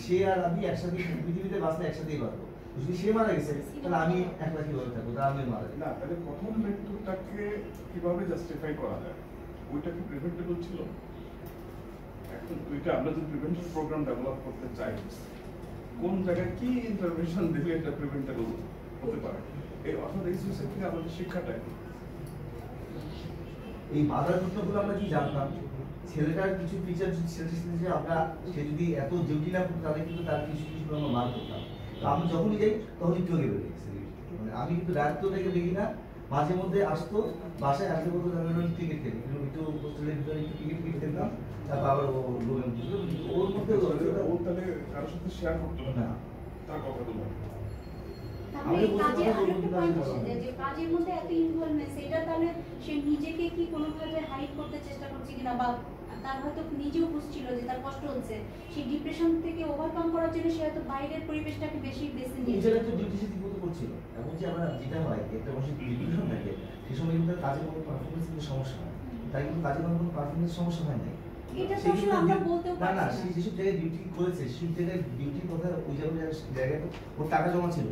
সে আর আমি একসাথে পৃথিবীতে বাঁচলে একসাথেই বাঁচবো যদি সে মারা গেছে তাহলে আমি একলা কীভাবে থাকব? তাহলে আমি মারা যাব। না তাহলে প্রথম মৃত্যুটাকে কীভাবে জাস্টিফাই করা যায়? ওইটা কি প্রিভেন্টেবল ছিল? এখন ওইটা আমরা যদি প্রিভেনশন প্রোগ্রাম ডেভেলপ করতে চাই কোন জায়গায় কি ইন্টারভেনশন দিলে এটা প্রিভেন্টেবল হতে পারে? এই অর্থাৎ এই সুইসাইড থেকে আমাদের শিক্ষাটাই। এই বাধার ঘটনাগুলো আমরা কি জানতাম? ছেলেটার কিছু ফিচার ছেলেটার সাথে যে আমরা সে যদি এত ডিউটি না করতো তাহলে কিন্তু তার কিছু কিছু আমরা বার করতাম। তো আমি যখনই যাই তখনই চলে মানে আমি কিন্তু দায়িত্ব থেকে দেখি না মাঝে মধ্যে আসতো বাসায় আসতে বলতো আমি ক্রিকেট খেলি। কিন্তু একটু হোস্টেলের ভিতরে একটু ক্রিকেট ক্রিকেট খেলতাম ও রুমে ওর মধ্যে ও তাহলে কারোর সাথে শেয়ার করতো না? না। তার কথাগুলো তাহলে কাজে পারব আরেকটা বলতে point যে কাজের মধ্যে এত ইনভলভমেন্ট সেটা তাহলে সে নিজেকে কি কোনোভাবে হাইড করতে চেষ্টা করছে কিনা বা তার হয়তো নিজেও বুঝছিল যে তার কষ্ট হচ্ছে সেই ডিপ্রেশন থেকে ওভারকাম করার জন্য সে হয়তো বাইরের পরিবেশটাকে বেশি বেছে নিয়েছে। নিজেরা তো ডিউটি সে করছিল। এবং যে আমরা যেটা হয় একটা বসে ডিপ্রেশন থাকে সে সময় কিন্তু তার কোনো পারফরমেন্স কিন্তু সমস্যা হয়। তাই কিন্তু কাজের কোনো পারফরমেন্স সমস্যা হয় এটা তো সে আসলে আমরা ডিউ- বলতেও না না সে যেসব জায়গায় ডিউটি করেছে সেসব জায়গায় ডিউটির কথা ওই জায়গায় জায়গায় ওর টাকা জমা ছিল।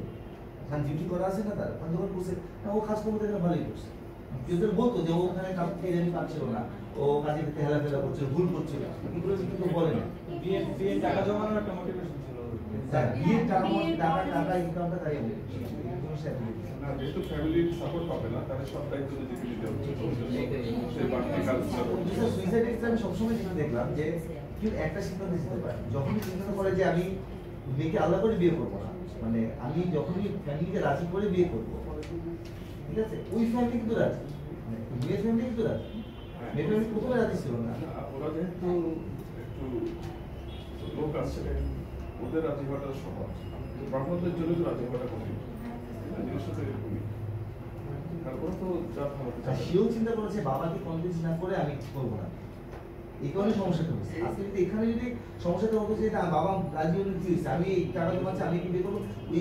কারণ ডিউটি করা আছে না তার? ওখানে যখন করছে ও কাজ করতে ভালোই করছে। বলতো যে ও ওখানে কাজ কে জানি পাচ্ছিল না ও কাজে করতে হেলাফেলা করছিল ভুল করছিল এগুলো কিন্তু বলে না। বিয়ে বিয়ে টাকা জমানোর একটা মোটিভেশন ছিল হ্যাঁ, বিয়ের টাকা টাকা টাকা ইনকামটা তাই হবে। না যেহেতু ফ্যামিলির সাপোর্ট পাবে না তাহলে সব দায়িত্ব নিজেকে নিতে হচ্ছে। তো বাড়তি কাজগুলো সুইসাইড আমি সবসময় যেটা দেখলাম যে কেউ একটা সিদ্ধান্ত নিতে পারে। যখনই সিদ্ধান্ত করে যে আমি মেয়েকে আলাদা করে বিয়ে করব না মানে আমি যখনই ফ্যামিলিকে রাজি করে বিয়ে করব ঠিক আছে? ওই ফ্যামিলি কিন্তু রাজি। মানে মেয়ের ফ্যামিলি কিন্তু রাজি। মেয়ের ফ্যামিলি প্রথমে রাজি ছিল না। ওরা যেহেতু একটু লোক আছে ওদের রাজি হওয়াটা সহজ ব্রাহ্মণদের জন্য তো রাজি হওয়াটা কঠিন। জিনিসটা এরকমই। তারপরে তো যা ভালো সেও চিন্তা করেছে বাবাকে কনভিন্স না করে আমি করব না। এই কারণে সমস্যাটা হচ্ছে আজকে যদি এখানে যদি সমস্যাটা হতো যে না বাবা রাজি হলে কি হয়েছে আমি এই টাকা জমাচ্ছি আমি কি করব ওই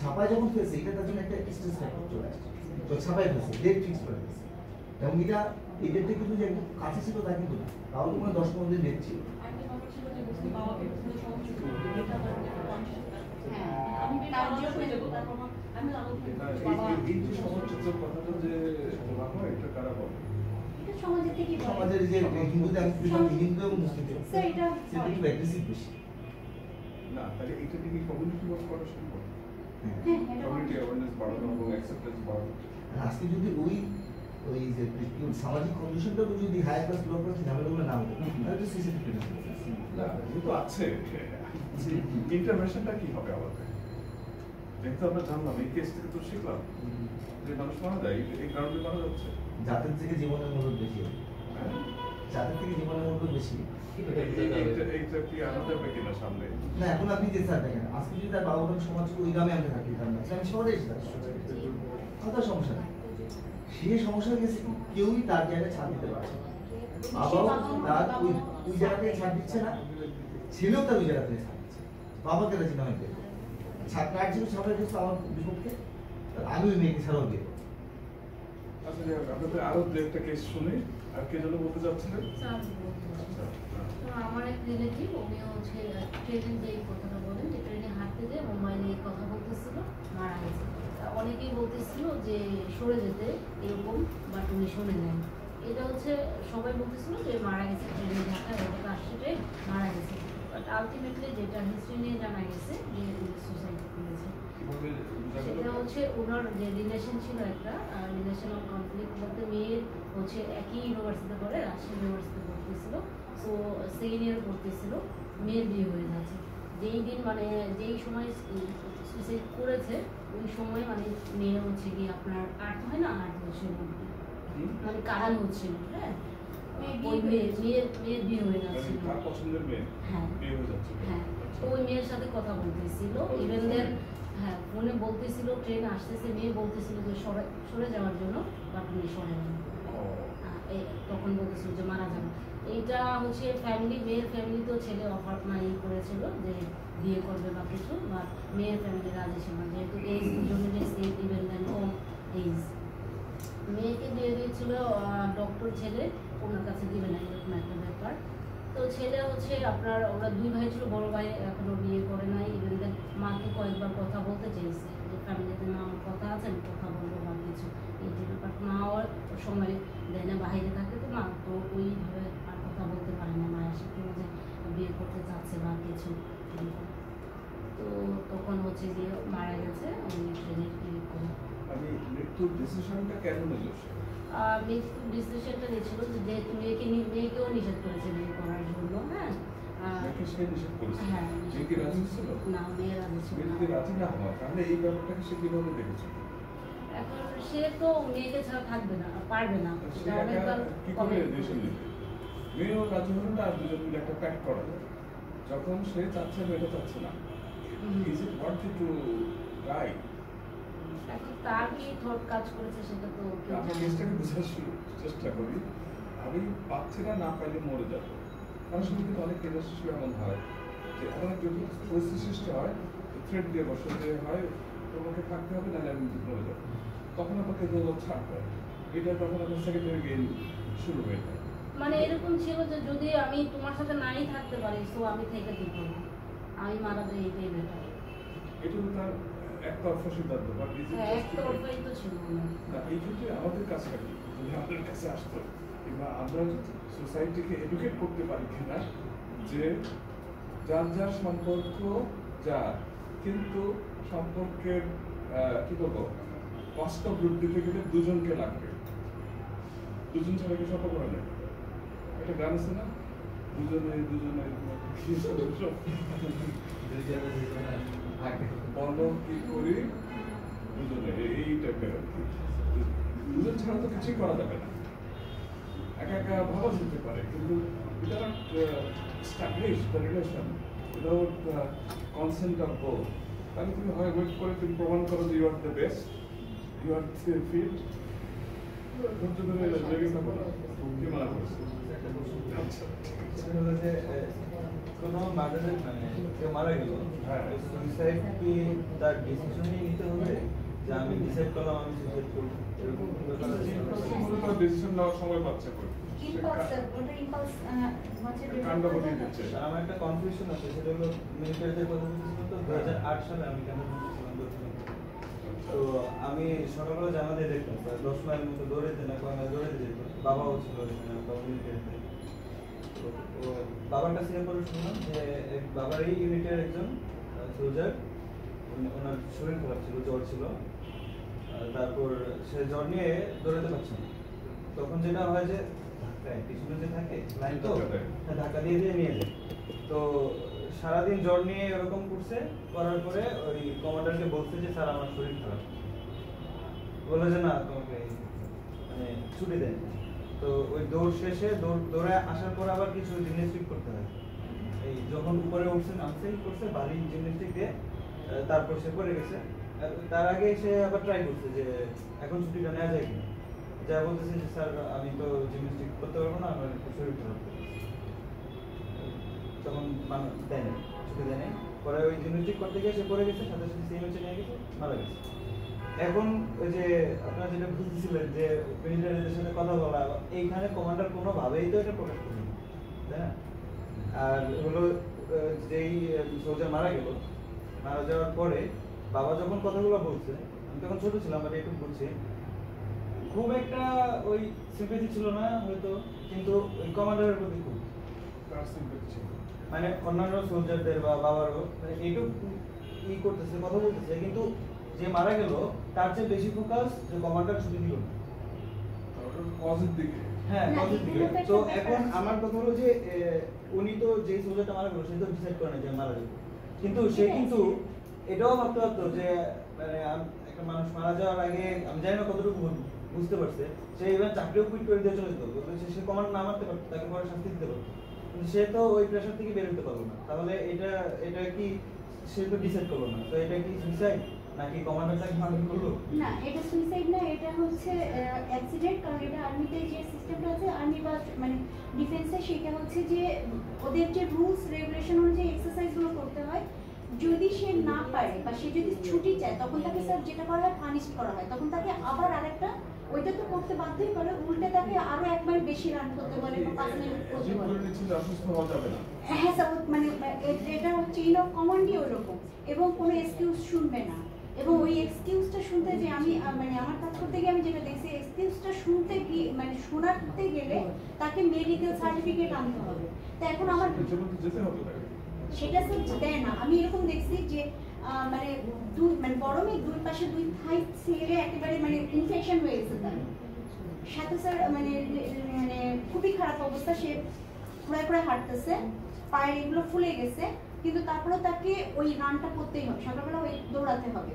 ছাপায় যখন ফেলছে এটা তার জন্য একটা স্ট্রেস ফ্যাক্টর চলে আসছে তো ছাপায় ফেলছে ডেট ফিক্স করে ফেলছে এবং এটা এই ডেটটা কিন্তু যে একদম কাছে ছিল তা কিন্তু না। তাহলে কোনো দশ পনেরো দিন ডেট ছিল। হ্যাঁ, আমি হয়ে হয়ে। এই- এই- এই যে কথাটা যে হয় এটা কারা বলে এটা সমাজের থেকে সমাজের যে হিন্দুতে আমি দেখলাম হিন্দু এবং মুসলিমদের স্যার, এটা- সেটা একটু অ্যাগ্রেসিভ বেশি। না তাহলে এটা কমিউনিটি ওয়ার্ক করা সম্ভব? হ্যাঁ। হ্যাঁ, কমিউনিটি অ্যাওয়ারনেস বাড়ানো এবং অ্যাকসেপ্টেন্স বাড়ানো আজকে যদি ওই ওই যে সামাজিক কন্ডিশনটা যদি হায়ার ক্লাস লো ক্লাস ঝামেলাগুলো না হতো তাহলে তো সুইসাইড না যেহেতু আছে। ইন্টারভেনশনটা কি হবে আমাদের? যেহেতু আমরা জানলাম এই কেস থেকে তো শিখলাম। যে মানুষ মারা যায় এই- এই কারণে মারা যাচ্ছে। জাতের থেকে জীবনের মূল্য বেশি হবে? জাতের থেকে জীবনের মূল্য বেশি। না এখন আপনি যে স্যার দেখেন আজকে যদি তার বাবা সমাজ ওই গ্রামে আমি থাকি তার না আমি শহরে এসে থাকি কত সমস্যা নেই। সে সমস্যা গেছে? কেউই তার জায়গায় ছাড় দিতে পারছে বাবাও তার ওই ছাড় দিচ্ছে না। ছেলেও তার ওই জায়গাতে ছাড় দিচ্ছে। বাবাকে রাজি ছাড় তার সবাই আমার বিপক্ষে? আমি ওই মেয়েকে ছাড়াও। আচ্ছা ট্রেনে যে কথাটা বলেন, যে কথা বলতেছিল, মারা গেছে। অনেকেই বলতেছিল যে সরে যেতে এরকম বাট উনি শুনে নেন এটা হচ্ছে সবাই বলতেছিল যে মারা গেছে, ট্রেনে ঢাকা এবং মারা গেছে। আলটিমেটলি যেটা হিস্ট্রি নিয়ে জানা গেছে যে সুসাইড করেছে। সেটা হচ্ছে ওনার যে রিলেশন ছিল একটা রিলেশন অফ কনফ্লিক্ট বলতে মেয়ের হচ্ছে একই ইউনিভার্সিটিতে পড়ে রাজশাহী ইউনিভার্সিটিতে পড়তেছিল। সো সেকেন্ড ইয়ার পড়তেছিল মেয়ের বিয়ে হয়ে যাচ্ছে। যেই দিন মানে যেই সময় সুইসাইড করেছে ওই সময় মানে মেয়ে হচ্ছে কি আপনার আট হয় না আট বছর মানে কারান হচ্ছিল হ্যাঁ? ওই মেয়ে মেয়ের মেয়ের বিয়ে হয়ে যাচ্ছিল। তার পছন্দের মেয়ে। হ্যাঁ। বিয়ে হয়ে যাচ্ছে হ্যাঁ। ওই মেয়ের সাথে কথা বলতেছিল। ইভেন দেন হ্যাঁ ফোনে বলতেছিল ট্রেন আসতেছে মেয়ে বলতেছিল যে সরে সরে যাওয়ার জন্য বাট উনি সরে নেন তখন বলতেছিল যে মারা যাবে। এইটা হচ্ছে ফ্যামিলি মেয়ের ফ্যামিলিতেও ছেলে অফার মানে করেছিল যে বিয়ে করবে বা কিছু বা মেয়ের ফ্যামিলি রাজি ছিল যেহেতু দুজনেরই সেম ইভেন দেন ও এইজ দিয়েছিল ডক্টর ছেলে, ওনার কাছে দিবে না, এরকম একটা ব্যাপার। তো ছেলে হচ্ছে আপনার, ওরা দুই ভাই ছিল, বড় ভাই এখনও বিয়ে করে নাই ইভেন মাকে কয়েকবার কথা বলতে চেয়েছে, যে ফ্যামিলিতে না আমার কথা আছে, আমি কথা বলব বা কিছু। এই যে ব্যাপার মা ওর সময় দেয় না, বাইরে থাকে তো মা, তো ওইভাবে আর কথা বলতে পারে না মায়ের সাথে যে বিয়ে করতে চাচ্ছে বা কিছু। তো তখন হচ্ছে যে মারা গেছে ওই ট্রেনের আমি মৃত্যুর ডিসিশনটা কেন নিল ডিসিশনটা নিয়েছিল যে মেয়েকে মেয়েকেও নিষেধ করেছে বিয়ে করার জন্য হ্যাঁ? হ্যাঁ এখন সে তো মেয়েকে ছাড়া থাকবে না পারবে না। মেয়েও রাজি হলো না আর দুজন মিলে একটা প্যাক করা যায় যখন সে চাচ্ছে মেয়েটা চাচ্ছে না। Is it worth to try এখন তার কি থট কাজ করেছে সেটা তো আমি কেসটাকে বোঝার চেষ্টা করি। আমি পাচ্ছি না না পাইলে মরে যাব। কারণ সময় কিন্তু অনেক এমন হয় যে এমন এক পরিস্থিতি সৃষ্টি হয় থ্রেড দিয়ে হয় তোমাকে থাকতে হবে নাহলে আমি মরে যাব। তখন আমাকে দু ছাড় হয়। এটা তখন আমার সেকেন্ডারি গেম শুরু হয়ে যায়। মানে এরকম ছিল যে যদি আমি তোমার সাথে নাই থাকতে পারি সো আমি থেকে করব আমি মারা যাই এটাই বেটার এটা তো তার একতরফা সিদ্ধান্ত বা হ্যাঁ করে। এই ক্ষেত্রে আমাদের কাজটা কি যদি আমাদের কাছে আসতো কিংবা আমরা সোসাইটিকে এডুকেট করতে পারি কিনা যে যার যার সম্পর্ক যার কিন্তু সম্পর্কের কি বলব রূপ দিতে গেলে দুজনকে লাগবে দুজন ছাড়া কি সম্পর্ক হয় না একটা গান আছে না দুজনে দুজনে বলো কি করি। দুজনে এই টাইপের আর কি। দুজন ছাড়া তো কিছুই করা যাবে না। একা একা ভালো যেতে পারে কিন্তু এটা establish the relation without consent of both তাহলে তুমি হয় ওয়েট করে তুমি প্রমাণ করো যে you are the best you are fit ধৈর্য ধরে লেগে থাকো না কি মনে করছ আচ্ছা কোনো মার্ডারের মানে কেউ মারা গেল। হ্যাঁ। সুইসাইড কি তার ডিসিশনই নিতে হবে? যে আমি ডিসাইড করলাম আমি সুইসাইড করব। এরকম কোনো ডিসিশন নেওয়ার সময় পাচ্ছে আমার একটা কনফিউশন আছে সেটা হলো কথা বলছিলাম তো দু হাজার আট সালে আমি কেন। তো আমি সকালবেলা জানা দিয়ে দেখতাম দশ মাইল মতো দৌড়েতে না কয় যেত বাবাও ছিল মিলিটারিতে বাবার কাছে এরপরে শুনলাম যে এক বাবারই ইউনিটের একজন সোলজার ওনার শরীর খারাপ ছিল জ্বর ছিল। তারপর সে জ্বর নিয়ে দৌড়াতে পারছে না। তখন যেটা হয় যে ধাক্কায় পিছনে যে থাকে লাইন তো ধাক্কা হ্যাঁ, ধাক্কা দিয়ে দিয়ে নিয়ে যায়। তো সারাদিন জ্বর নিয়ে এরকম করছে করার পরে ওই কমান্ডারকে বলছে যে স্যার আমার শরীর খারাপ। বলে যে না তোমাকে মানে ছুটি দেন তো ওই দৌড় শেষে দৌড় দৌড়ে আসার পর আবার কিছু জিমন্যাস্টিক করতে হয়। এই যখন উপরে উঠছে, নামছেই, করছে বাড়ি জিমন্যাস্টিক দিয়ে তারপর সে পড়ে গেছে। তার আগে সে আবার ট্রাই করছে যে, এখন ছুটিটা নেওয়া যায় কিনা। যা বলতেছে যে, স্যার, আমি তো জিমন্যাস্টিক করতে পারব না, আমার একটু শরীর খারাপ তখন মান দেয় না ছুটি দেয় পরে ওই জিমন্যাস্টিক করতে গিয়ে সে পড়ে গেছে, সাথে সাথে সিএমএচে নিয়ে গেছে, মারা গেছে। এখন ওই যে আপনারা যেটা বুঝতেছিলেন যে মিলিটারিদের সাথে কথা বলা এইখানে কমান্ডার কোনোভাবেই তো এটা প্রকাশ করেনি তাই না আর হলো যেই সোলজার মারা গেল মারা যাওয়ার পরে বাবা যখন কথাগুলো বলছে আমি তখন ছোট ছিলাম বাট একটু বলছি খুব একটা ওই সিম্পেথি ছিল না হয়তো কিন্তু ওই কমান্ডারের প্রতি খুব। মানে অন্যান্য সোলজারদের বা বাবারও মানে এইটুকু ই করতেছে কথা বলতেছে কিন্তু যে মারা গেল তার চেয়ে বেশি ফোকাস যে কমান্ডার ছুটি দিল না। দিকে। হ্যাঁ দিকে। তো এখন আমার কথা হলো যে উনি তো যে সোলজারটা মারা গেল সে তো ডিসাইড করে না যে মারা যাবে। কিন্তু সে কিন্তু এটাও ভাবতে পারতো যে মানে একটা মানুষ মারা যাওয়ার আগে আমি জানি না কতটুকু বুঝতে পারছে। সে এবার চাকরিও কুইট করে দিয়ে চলে যেত। সে কমান্ড না মারতে পারতো তাকে পরে শাস্তি দিতে পারতো। কিন্তু সে তো ওই প্রেশার থেকে বের হতে পারল না। তাহলে এটা এটা কি সে তো ডিসাইড করল না? তো এটা কি সুইসাইড নাকি কমান্ডার তাকে মারধর করল? না এটা সুইসাইড না এটা হচ্ছে অ্যাক্সিডেন্ট কারণ এটা আর্মিতে যে সিস্টেমটা আছে আর্মি বা মানে ডিফেন্সে সেটা হচ্ছে যে ওদের যে রুলস রেগুলেশন অনুযায়ী এক্সারসাইজগুলো করতে হয়। যদি সে না পারে বা সে যদি ছুটি চায় তখন তাকে স্যার যেটা করা হয় পানিশ করা হয়। তখন তাকে আবার আরেকটা ওইটা তো করতে বাধ্যই করে উল্টে তাকে আরও এক একবার বেশি রান করতে বলে বা পাঁচ মিনিট করতে অজিত বলে করে অসুস্থ হওয়া যাবে না। হ্যাঁ স্যার মানে এটা চেইন অফ কমান্ডই ওরকম এবং কোনো এক্সকিউজ শুনবে না। এবং ওই এক্সকিউজটা শুনতে যে আমি মানে আমার কাজ করতে গিয়ে আমি যেটা দেখছি এক্সকিউজটা শুনতে গিয়ে মানে শোনাতে গেলে তাকে মেডিকেল সার্টিফিকেট আনতে হবে। তো এখন আমার সেটা স্যার দেয় না। আমি এরকম দেখছি যে মানে দুই মানে গরমে দুই পাশে দুই থাই ছেড়ে একেবারে মানে ইনফেকশন হয়ে গেছে তার। সাথে স্যার মানে মানে খুবই খারাপ অবস্থা সে ঘোরায় ঘোরায় হাঁটতেছে পায়ের এগুলো ফুলে গেছে। কিন্তু তারপরেও তাকে ওই রানটা করতেই হবে, সকালবেলা ওই দৌড়াতে হবে।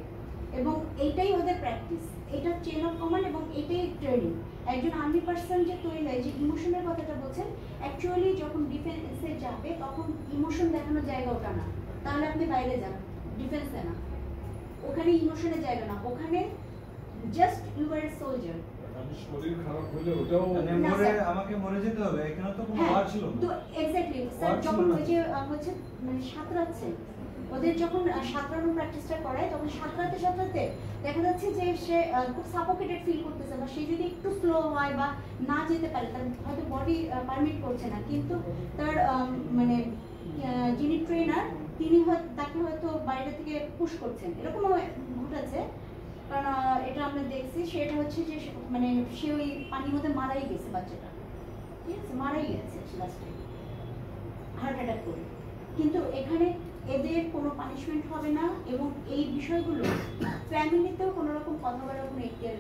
এবং এইটাই ওদের প্র্যাকটিস এটা চেন অফ কমান্ড এবং এটাই ট্রেনিং একজন আর্মি পার্সন যে তৈরি হয়, যে ইমোশনের কথাটা বলছেন অ্যাকচুয়ালি যখন ডিফেন্সে যাবে, তখন ইমোশন দেখানোর জায়গা ওটা না। তাহলে আপনি বাইরে যান ডিফেন্সে না। ওখানে ইমোশনের জায়গা না। ওখানে জাস্ট ইউ আর সোলজার শরীর খারাপ হলে ওটাও মানে না, মরে আমাকে মরে যেতে হবে এখানে তো কোনো হ্যাঁ ওয়ার ছিল না। তো এক্স্যাক্টলি স্যার যখন ওই যে হচ্ছে মানে সাঁতরাচ্ছে ওদের যখন সাঁতরানোর প্র্যাকটিসটা করায় তখন সাঁতরাতে সাঁতরাতে দেখা যাচ্ছে যে সে খুব সাফোকেটেড ফিল করতেছে বা সে যদি একটু স্লো হয় বা না যেতে পারে তার হয়তো বডি পারমিট করছে না। কিন্তু তার মানে যিনি ট্রেনার তিনি হয়তো তাকে হয়তো বাইরে থেকে পুশ করছেন। এরকমও ঘটেছে। কারণ এটা আমরা দেখছি সেটা হচ্ছে যে মানে সে ওই পানির মধ্যে মারাই গেছে বাচ্চাটা। ঠিক আছে? মারাই গেছে লাস্টে হার্ট অ্যাটাক করে। কিন্তু এখানে এদের কোনো পানিশমেন্ট হবে না এবং এই বিষয়গুলো ফ্যামিলিতেও কোনো রকম কথা বলার কোনো এখতিয়ার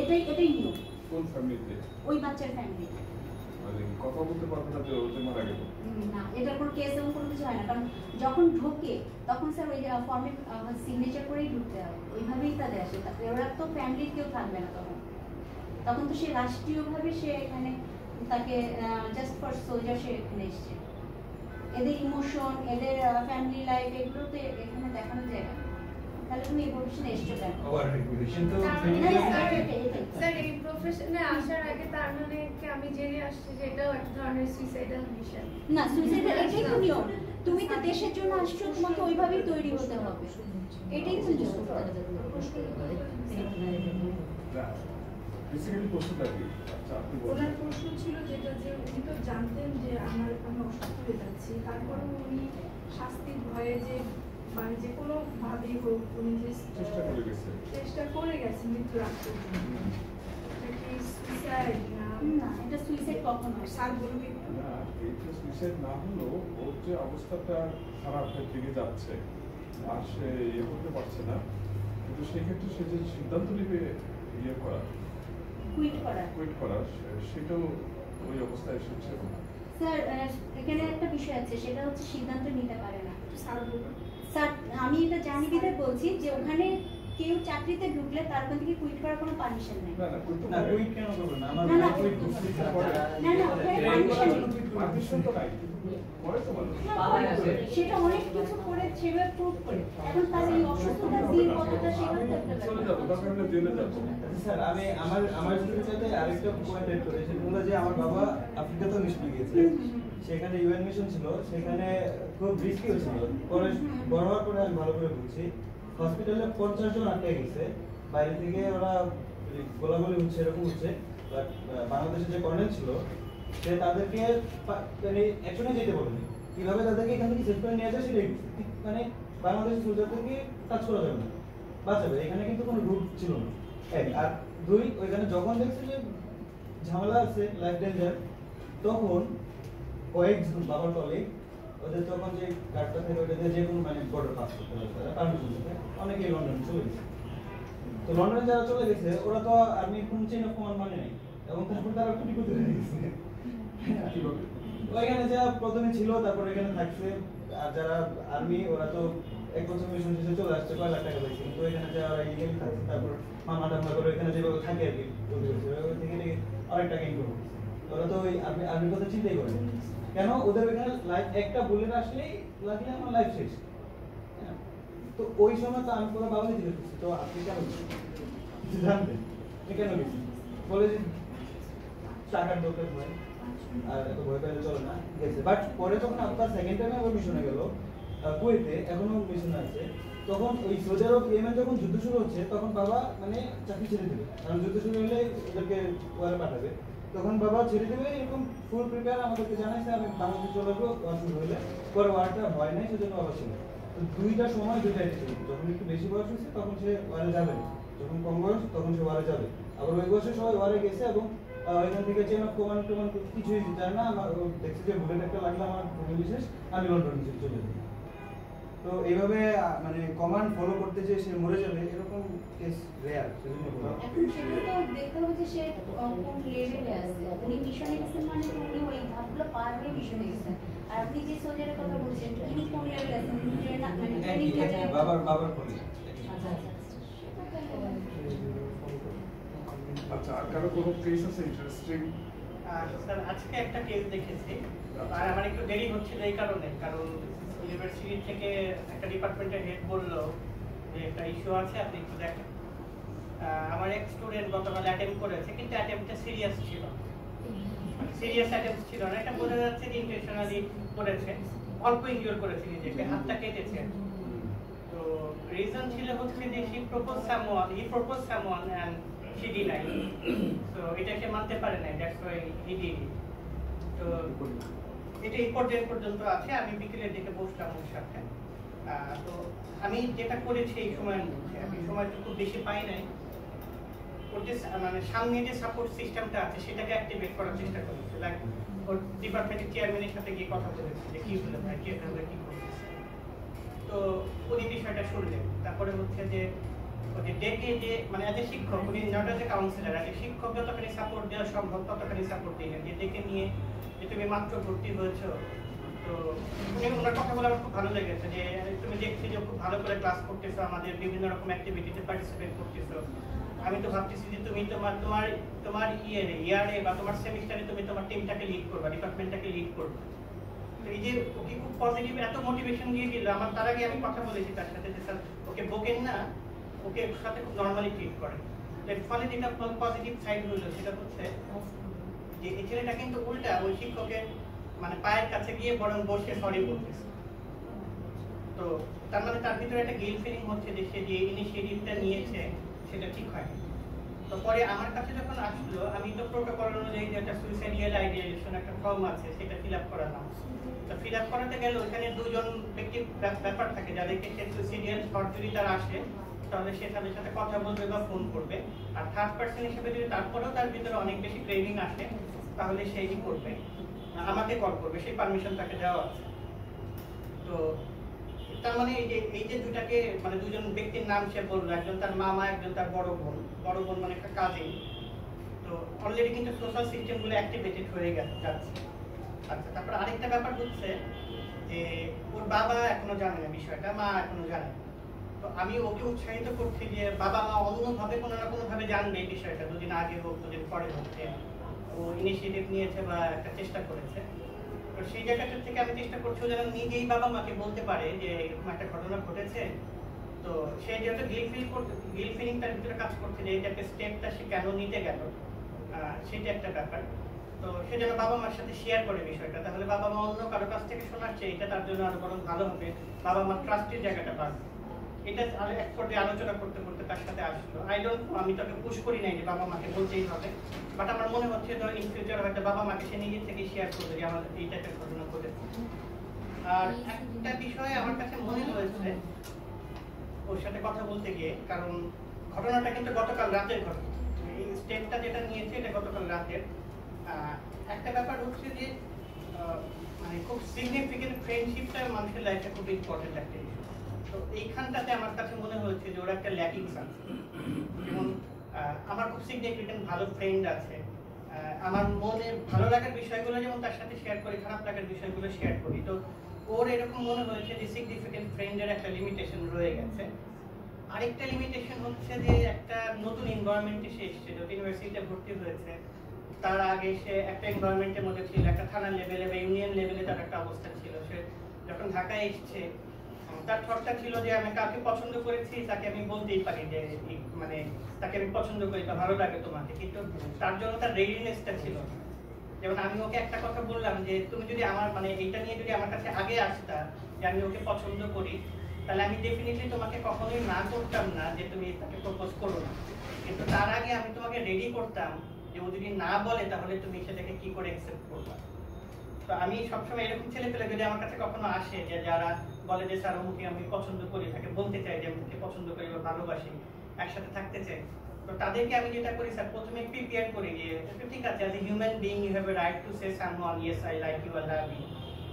এটাই এটাই নিয়ম। কোন ফ্যামিলিতে ওই বাচ্চার ফ্যামিলিতে মানে কথা বলতে পারবে না যে ওতে মারা গেল। না, এটার কোনো কেস এবং কোনো কিছু হয় না। কারণ যখন ঢোকে, তখন স্যার ওই ফর্মে সিগনেচার করেই ঢুকতে হবে ওইভাবেই তাদের আসে। তারপরে ওরা তো ফ্যামিলির কেউ থাকবে না তখন। তখন তো সে রাষ্ট্রীয়ভাবে সে এখানে তাকে জাস্ট ফর সোলজার সে এখানে এসছে। এদের ইমোশন এদের ফ্যামিলি লাইফ এগুলো তো এখানে দেখানো যায় না। তাহলে তুমি এই প্রফেশনে এসছো কেন? ওভার রেগুলেশন তো না, clinical- না, না, এটাই, এটাই। স্যার এই প্রফেশনে আসার আগে তার মানে কি আমি জেনে আসছি যে এটাও এক ধরনের সুইসাইডাল মিশন না সুইসাইডের এটাই তো নিয়ম। তুমি তো দেশের জন্য আসছো তোমাকে ওইভাবেই তৈরি হতে হবে। এটাই তো নিয়ম। বেসিক্যালি প্রশ্নটা কি? আচ্ছা ওনার প্রশ্ন ছিল যেটা যে উনি তো জানতেন যে আমার আমি অসুস্থ হয়ে যাচ্ছি। তারপরেও উনি শাস্তির ভয়ে যে মানে যে কোনো ভাবেই উনি যে চেষ্টা করে গেছে। চেষ্টা করে গেছে মৃত্যু রাখতে এটা কি সুইসাইড না? না এটা সুইসাইড কখন হয় স্যার বলবে না এইটা সুইসাইড না হলেও ওর যে অবস্থাটা খারাপ হয়ে দিকে যাচ্ছে আর সে ইয়ে করতে পারছে না কিন্তু সেক্ষেত্রে সে যে সিদ্ধান্ত নেবে ইয়ে করা কুইট করা কুইট করার সে- সেটাও ওই অবস্থায় স্যার এখানে একটা বিষয় আছে সেটা হচ্ছে সিদ্ধান্ত নিতে পারে না। স্যার বলবে। স্যার আমি এটা জানি বিধে বলছি যে ওখানে কেউ চাকরিতে ঢুকলে তার ওখান থেকে কুইট করার কোনো পারমিশন নেই। না না কুইট কেন করবে না আমার না, না, কুইট না, না, ওখানে permission পারমিশন তো নাই। মানুষ সেটা অনেক কিছু করে সেভাবে প্রুভ করে। এখন তার এই অসুস্থতার দিন কতটা চলে যাব দরকার হলে জেলে যাব। স্যার আমি আমার আমার সাথে আরেকটা পয়েন্ট এড করে। সেটা হলো যে আমার বাবা আফ্রিকাতেও মিশনে গিয়েছে। সেখানে ইউএন মিশন ছিল। সেখানে খুব রিস্কি হয়েছিল। পরে বড় হওয়ার পরে আমি ভালো করে বুঝছি হসপিটালে পঞ্চাশ জন আটকে গেছে। বাইরে থেকে ওরা গোলাগুলি হচ্ছে এরকম হচ্ছে বাট বাংলাদেশের যে কর্নেল ছিল, সে তাদেরকে মানে একশনে যেতে বলেনি। কীভাবে তাদেরকে এখান থেকে সেট করে নিয়ে আসে সেটাই মানে বাংলাদেশের সোলজারদেরকে টাচ করা যাবে না। বাঁচাবে এখানে কিন্তু কোনো রুট ছিল না। এক, আর দুই, ওইখানে যখন দেখছে যে ঝামেলা আছে লাইফ ডেঞ্জার তখন কয়েকজন, বাবার কলিগ ওদের তখন যে কার্ডটা থাকে ওটা দিয়ে যে কোনো মানে বর্ডার পাস করতে হবে তারা পারমিশন দিতে। অনেকেই লন্ডনে চলে গেছে। তো লন্ডনে যারা চলে গেছে ওরা তো আর্মি কোন চেইন অফ কমান্ড মানে নেই। এবং তারপর তারা কুটি কুটি হয়ে গেছে ওইখানে যা প্রথমে ছিল তারপর এখানে থাকছে। আর যারা আর্মি ওরা তো এক বছর মিশন শেষে চলে আসছে কয় লাখ টাকা পাইছে কিন্তু এখানে যারা ইলিগাল থাকছে তারপর মামা টামা করে এখানে যেভাবে থাকে আর কি থেকে অনেক টাকা ইনকাম ওরা তো ওই আর্মি আর্মির কথা চিন্তাই করে না। কেন ওদের লাইফ একটা বুলেট আসলেই লাগলে আমার লাইফ শেষ। হ্যাঁ। তো ওই সময় তো আমি পুরো বাবা জিজ্ঞেস তো আপনি কেন আপনি কেন গেছেন? বলে যে টাকার দরকার হয় আর এত ভয় পেলে চলে না, গেছে। বাট পরে যখন আপনার সেকেন্ড টাইমে আবার মিশনে গেল কুয়েতে, এখনও মিশন আছে, তখন ওই সৌদি আরব ইয়েমেন যখন যুদ্ধ শুরু হচ্ছে, তখন বাবা মানে চাকরি ছেড়ে দেবে। কারণ যুদ্ধ শুরু হলে ওদেরকে ওয়ারে পাঠাবে। তখন বাবা ছেড়ে দেবে, এরকম ফুল প্রিপেয়ার আমাদেরকে জানাইছে, আমি বাংলাদেশে চলে ওয়ার শুরু হলে। পরে ওয়ারটা হয় নাই, সেজন্য বাবা ছিল তো দুইটা সময় দুইটা ছিল যখন একটু বেশি বয়স হয়েছে, তখন সে ওয়ারে যাবে যখন কম বয়স, তখন সে ওয়ারে যাবে। আবার ওই বয়সে সবাই ওয়ারে গেছে এবং এখান থেকে চেন অফ কমান্ড টমান্ড কিছুই চায় না, আমার দেখছে যে বুলেট একটা লাগলে আমার ফ্যামিলি শেষ, আমি লন্ডন চলে যাব। তো এইভাবে মানে কমান্ড ফলো করতে যে সে মরে যাবে এরকম কেস রেয়ার সেজন্য তো দেখতে হবে যে সে কোন লেভেলে আছে। উনি মিশনে গেছেন মানে উনি ওই ধাপগুলো পার হয়ে মিশনে গেছেন। আর আপনি যে সোজারের কথা বলছেন কোন লেভেলে আছেন? উনি ট্রেন মানে বাবার বাবার আচ্ছা আচ্ছা। আচ্ছা আর কারও কোনো কেস আছে ইন্টারেস্টিং আর স্যার আজকে একটা কেস দেখেছি। আর আমার একটু দেরি হচ্ছিল এই কারণে কারণ ইউনিভার্সিটি থেকে একটা ডিপার্টমেন্টের হেড বলল যে, একটা ইস্যু আছে, আপনি একটু দেখেন। আমার এক স্টুডেন্ট গতকাল অ্যাটেম্প করেছে, কিন্তু অ্যাটেম্পটা সিরিয়াস ছিল সিরিয়াস অ্যাটেম্প ছিল না। এটা বোঝা যাচ্ছে যে ইন্টেনশনালি করেছে। অল্প ইনজিওর করেছে নিজেকে, হাতটা কেটেছে তো রিজন ছিল হচ্ছে যে he propose someone he propose someone and she deny তো এটা সে মানতে পারে না দ্যাটস ওয়াই হি ডিড তো এটা এই পর্যায়ে পর্যন্ত আছে আমি বিকেলের দিকে বসলাম ওর সাথে। তো আমি যেটা করেছি এই সময়ের মধ্যে আমি সময়টা খুব বেশি পাই নাই। ওর যে মানে সামনে যে সাপোর্ট সিস্টেমটা আছে সেটাকে অ্যাক্টিভেট করার চেষ্টা করেছি। লাইক ওর ডিপার্টমেন্টের চেয়ারম্যানের সাথে গিয়ে কথা বলেছি যে কি হলো ভাই? কি হলো? কি করতেছে? তো উনি বিষয়টা শুনলেন। তারপরে হচ্ছে যে ওই যে ডেকে যে মানে এজ এ শিক্ষক উনি not as a counsellor as a শিক্ষক যতখানি সাপোর্ট দেওয়া সম্ভব ততখানি সাপোর্ট দিলেন। যে ডেকে নিয়ে যে তুমি মাত্র ভর্তি হয়েছো, তো ওনার বলে আমার খুব ভালো লেগেছে যে, তুমি দেখছি যে খুব ভালো করে ক্লাস করতেছো, আমাদের বিভিন্ন রকম অ্যাক্টিভিটিতে পার্টিসিপেট করতেছো। আমি তো ভাবতেছি যে তুমি তোমার তোমার তোমার ইয়ারে ইয়ারে বা তোমার সেমিস্টারে তুমি তোমার টিমটাকে লিড করবা ডিপার্টমেন্টটাকে লিড করবা। এই যে ওকে খুব পজিটিভ এত মোটিভেশন দিয়ে দিল, আমার তার আগে আমি কথা বলেছি তার সাথে যে, স্যার, ওকে বকেন না, ওকে সাথে খুব নর্মালি ট্রিট করেন। এর ফলে যেটা পজিটিভ সাইড হলো সেটা হচ্ছে যে এই ছেলেটা কিন্তু উল্টা ওই শিক্ষকের মানে পায়ের কাছে গিয়ে বরং বসে সরি বলতেছে। তো তার মানে তার ভিতরে একটা গিল ফিলিং হচ্ছে যে সে যে ইনিশিয়েটিভটা নিয়েছে, সেটা ঠিক হয় তো পরে আমার কাছে যখন আসলো, আমি তো প্রোটোকল অনুযায়ী যে একটা সুইসাইডিয়াল আইডিয়ালেশন একটা ফর্ম আছে, সেটা ফিল আপ করালাম। তো ফিল আপ করাতে গেলে ওখানে দুজন ব্যক্তি ব্যাপার থাকে, যাদেরকে সে সুইসাইডিয়াল থট যদি তার আসে। তাহলে সে তাদের সাথে কথা বলবে বা ফোন করবে। আর থার্ড পার্সন হিসেবে যদি তারপরেও তার ভিতরে অনেক বেশি ক্রেভিং আসে, তাহলে সেই করবে। আমাকে কল করবে, সেই পারমিশন তাকে দেওয়া আছে। তো তার মানে এই যে এই যে দুটাকে মানে দুজন ব্যক্তির নাম সে বলল, একজন তার মামা, একজন তার বড় বোন। বড় বোন মানে একটা কাজিন তো অলরেডি কিন্তু সোশ্যাল সিস্টেমগুলো অ্যাক্টিভেটেড হয়ে গেছে, যাচ্ছে। আচ্ছা তারপর আরেকটা ব্যাপার হচ্ছে যে, ওর বাবা এখনও জানে না বিষয়টা, মা এখনও জানে না। আমি ওকে উৎসাহিত করছি যে বাবা মা অন্যভাবে কোনো না কোনো ভাবে জানবে এই বিষয়টা, দুদিন আগে হোক, দুদিন পরে হোক ও ইনিশিয়েটিভ নিয়েছে বা একটা চেষ্টা করেছে। তো সেই জায়গাটা থেকে আমি চেষ্টা করছি যেন নিজেই বাবা মাকে বলতে পারে যে এরকম একটা ঘটনা ঘটেছে। তো সে যেহেতু গিল ফিল করতে গিল ফিলিং তার ভিতরে কাজ করছে যে এই যে একটা স্টেপটা সে কেন নিতে গেল সেটা একটা ব্যাপার। তো সে যেন বাবা মার সাথে শেয়ার করে বিষয়টা, তাহলে বাবা মা অন্য কারও কাছ থেকে শোনাচ্ছে, এটা তার জন্য আরও বরং ভালো হবে। বাবা মার ট্রাস্টের জায়গাটা বাড়বে। এটা আর এক পর্যায়ে আলোচনা করতে করতে তার সাথে আসলো। আই ডোন্ট আমি তাকে পুশ করি নাই যে বাবা মাকে বলতেই হবে। বাট আমার মনে হচ্ছে ধর ইন ফিউচার হয়তো বাবা মাকে সে নিজে থেকে শেয়ার করবে যে আমাদের এই টাইপের ঘটনা ঘটেছে। আর একটা বিষয় আমার কাছে মনে হয়েছে, ওর সাথে কথা বলতে গিয়ে, কারণ ঘটনাটা কিন্তু গতকাল রাতের ঘটনা। এই স্টেপটা যেটা নিয়েছে, এটা গতকাল রাতের। একটা ব্যাপার হচ্ছে যে মানে খুব সিগনিফিকেন্ট ফ্রেন্ডশিপটা মানুষের লাইফে খুব ইম্পর্টেন্ট একটা ইস্যু তো এইখানটাতে আমার কাছে মনে হয়েছে যে ওরা একটা ল্যাকিংস আছে। যেমন আমার খুব সিগনিফিকেন্ট ভালো ফ্রেন্ড আছে। আমার মনে ভালো লাগার বিষয়গুলো যেমন তার সাথে শেয়ার করি, খারাপ লাগার বিষয়গুলো শেয়ার করি। তো ওর এরকম মনে হয়েছে যে সিগনিফিকেন্ট ফ্রেন্ডের একটা লিমিটেশন রয়ে গেছে। আরেকটা লিমিটেশন হচ্ছে যে একটা নতুন এনভায়রনমেন্টে সে এসেছে। যত ইউনিভার্সিটিতে ভর্তি হয়েছে, তার আগে সে একটা এনভায়রনমেন্টের মধ্যে ছিল, একটা থানা লেভেলে বা ইউনিয়ন লেভেলে তার একটা অবস্থা ছিল। সে যখন ঢাকায় এসছে তার থটটা ছিল যে আমি কাকে পছন্দ করেছি, তাকে আমি বলতেই পারি যে মানে তাকে আমি পছন্দ করি বা ভালো লাগে তোমাকে। কিন্তু তার জন্য তার রেডিনেসটা ছিল। যেমন আমি ওকে একটা কথা বললাম যে, তুমি যদি আমার মানে এইটা নিয়ে যদি আমার কাছে আগে আসতা যে আমি ওকে পছন্দ করি, তাহলে আমি ডেফিনেটলি তোমাকে কখনোই না করতাম না যে তুমি তাকে প্রপোজ করো না। কিন্তু তার আগে আমি তোমাকে রেডি করতাম যে ও যদি না বলে তাহলে তুমি সেটাকে কি করে অ্যাকসেপ্ট করবা? তো আমি সবসময় এরকম ছেলে পেলে যদি আমার কাছে কখনো আসে যে যারা বলে যে স্যার অমুকে আমি পছন্দ করি তাকে বলতে চাই যে আমি তাকে পছন্দ করি বা ভালোবাসি একসাথে থাকতে চাই। তো তাদেরকে আমি যেটা করি স্যার প্রথমে প্রিপেয়ার করি যে "আচ্ছা, ঠিক আছে as a human being you have a right to say someone yes I like you I love you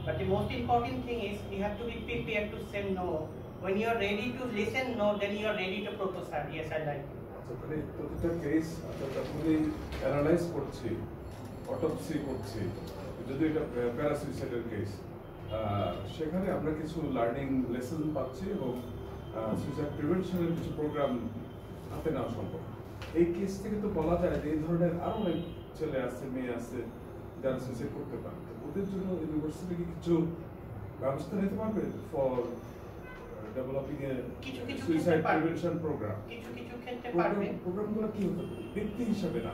but the most important thing is you have to be prepare to say no when you are ready to listen no then you are ready to i like you. আচ্ছা তাহলে প্রতিটা case আচ্ছা analyse করছি autopsy করছি। যদি এটা প্যারাসুইসাইডের case সেখানে আমরা কিছু লার্নিং লেসন পাচ্ছি এবং সুইসাইড প্রিভেনশনের কিছু প্রোগ্রাম হাতে নেওয়া সম্ভব। এই কেস থেকে তো বলা যায় যে এই ধরনের আরও অনেক ছেলে আছে মেয়ে আছে যারা সুইসাইড করতে পারে। ওদের জন্য ইউনিভার্সিটি কি কিছু ব্যবস্থা নিতে পারবে for developing a suicide prevention program কিছু কিছু ক্ষেত্রে পারবে। প্রোগ্রামগুলো কি হতে পারে? ব্যক্তি হিসাবে না।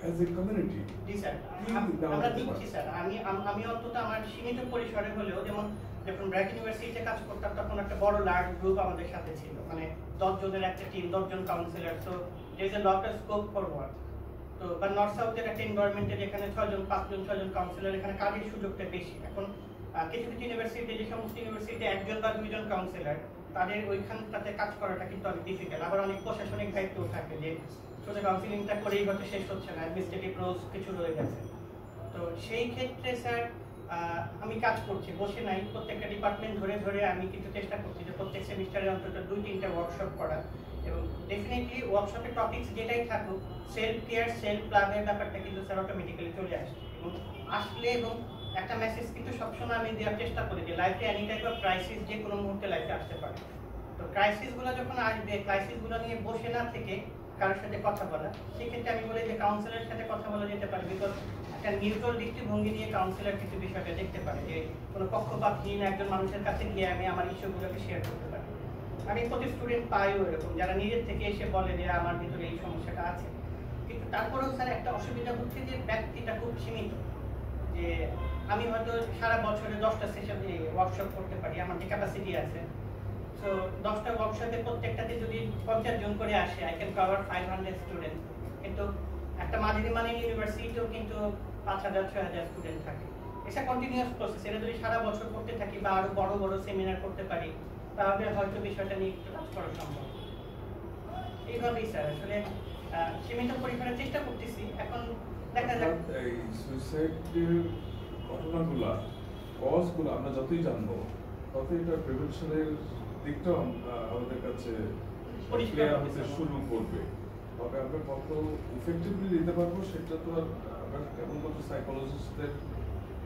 অ্যাজ এ কমিউনিটি জি স্যার। কি আম- দেওয়া আমরা দিচ্ছি স্যার। আমি আমি অন্তত আমার সীমিত পরিসরে হলেও যেমন যখন ব্র্যাক ইউনিভার্সিটিতে কাজ করতাম তখন একটা বড় লার্জ গ্রুপ আমাদের সাথে ছিল। মানে দশ জনের একটা টিম দশজন কাউন্সিলর তো দের is a lot of scope তো বা নর্থ সাউথের একটা ছয়জন পাঁচজন ছয়জন কাউন্সিলর এখানে কাজের সুযোগটা বেশি। এখন কিছু কিছু ইউনিভার্সিটি যে সমস্ত ইউনিভার্সিটিতে একজন বা দুইজন কাউন্সিলর তাদের ওইখানটাতে কাজ করাটা কিন্তু অনেক ডিফিকাল্ট আবার অনেক প্রশাসনিক দায়িত্ব থাকে যে শুধু কাউন্সিলিংটা করেই হয়তো শেষ হচ্ছে না অ্যাডমিনিস্ট্রেটিভ রোজ কিছু রয়ে গেছে। তো সেই ক্ষেত্রে স্যার আমি কাজ করছি, বসে নাই, প্রত্যেকটা ডিপার্টমেন্ট ধরে ধরে আমি কিন্তু চেষ্টা করছি যে প্রত্যেক সেমিস্টারে অন্তত দুই তিনটা ওয়ার্কশপ করা এবং ডেফিনেটলি ওয়ার্কশপের টপিকস যেটাই থাকুক সেলফ কেয়ার সেলফ প্লাগের ব্যাপারটা কিন্তু স্যার অটোমেটিক্যালি চলে আসে এবং আসলে এবং একটা মেসেজ কিন্তু সবসময় আমি দেওয়ার চেষ্টা করি যে লাইফে এনি টাইপ অফ ক্রাইসিস যে কোনো মুহূর্তে লাইফে আসতে পারে। তো ক্রাইসিসগুলো যখন আসবে ক্রাইসিসগুলো নিয়ে বসে না থেকে কারোর সাথে কথা বলা, সেক্ষেত্রে আমি বলি যে কাউন্সিলের সাথে কথা বলা যেতে পারে বিকজ একটা নিউট্রাল দৃষ্টিভঙ্গি নিয়ে কাউন্সিলর কিছু বিষয়টা দেখতে পারে যে কোনো পক্ষপাতহীন একজন মানুষের কাছে গিয়ে আমি আমার ইস্যুগুলোকে শেয়ার করতে পারি। আমি প্রতি স্টুডেন্ট পাইও এরকম, যারা নিজের থেকে এসে বলে যে আমার ভিতরে এই সমস্যাটা আছে। কিন্তু তারপরেও স্যার একটা অসুবিধা হচ্ছে যে ব্যক্তিটা খুব সীমিত, যে আমি হয়তো সারা বছরে দশটা সেশন ওয়ার্কশপ করতে পারি, আমার যে ক্যাপাসিটি আছে সো দশটা ওয়ার্কশপে প্রত্যেকটাতে যদি পঞ্চাশ জন করে আসে I can cover five hundred student কিন্তু একটা মাঝারি মানের ইউনিভার্সিটিতেও কিন্তু পাঁচ হাজার, ছয় হাজার স্টুডেন্ট থাকে। এটা কন্টিনিউয়াস প্রসেস এটা যদি সারা বছর করতে থাকি বা আরও বড় বড় সেমিনার করতে পারি, তাহলে হয়তো বিষয়টা নিয়ে একটু কাজ করা সম্ভব। এইভাবেই স্যার আসলে সীমিত পরিসরে চেষ্টা করতেছি। এখন দেখা যাক। এই সুইসাইডের ঘটনাগুলা কজগুলো আমরা যতই জানব, ততই এটা প্রিভেনশনের আহ, আমাদের কাছে ক্লিয়ার হতে শুরু করবে। তবে আমরা কত ইফেক্টিভলি দিতে পারব সেটা তো আর আমরা কেবলমাত্র সাইকোলজিস্টদের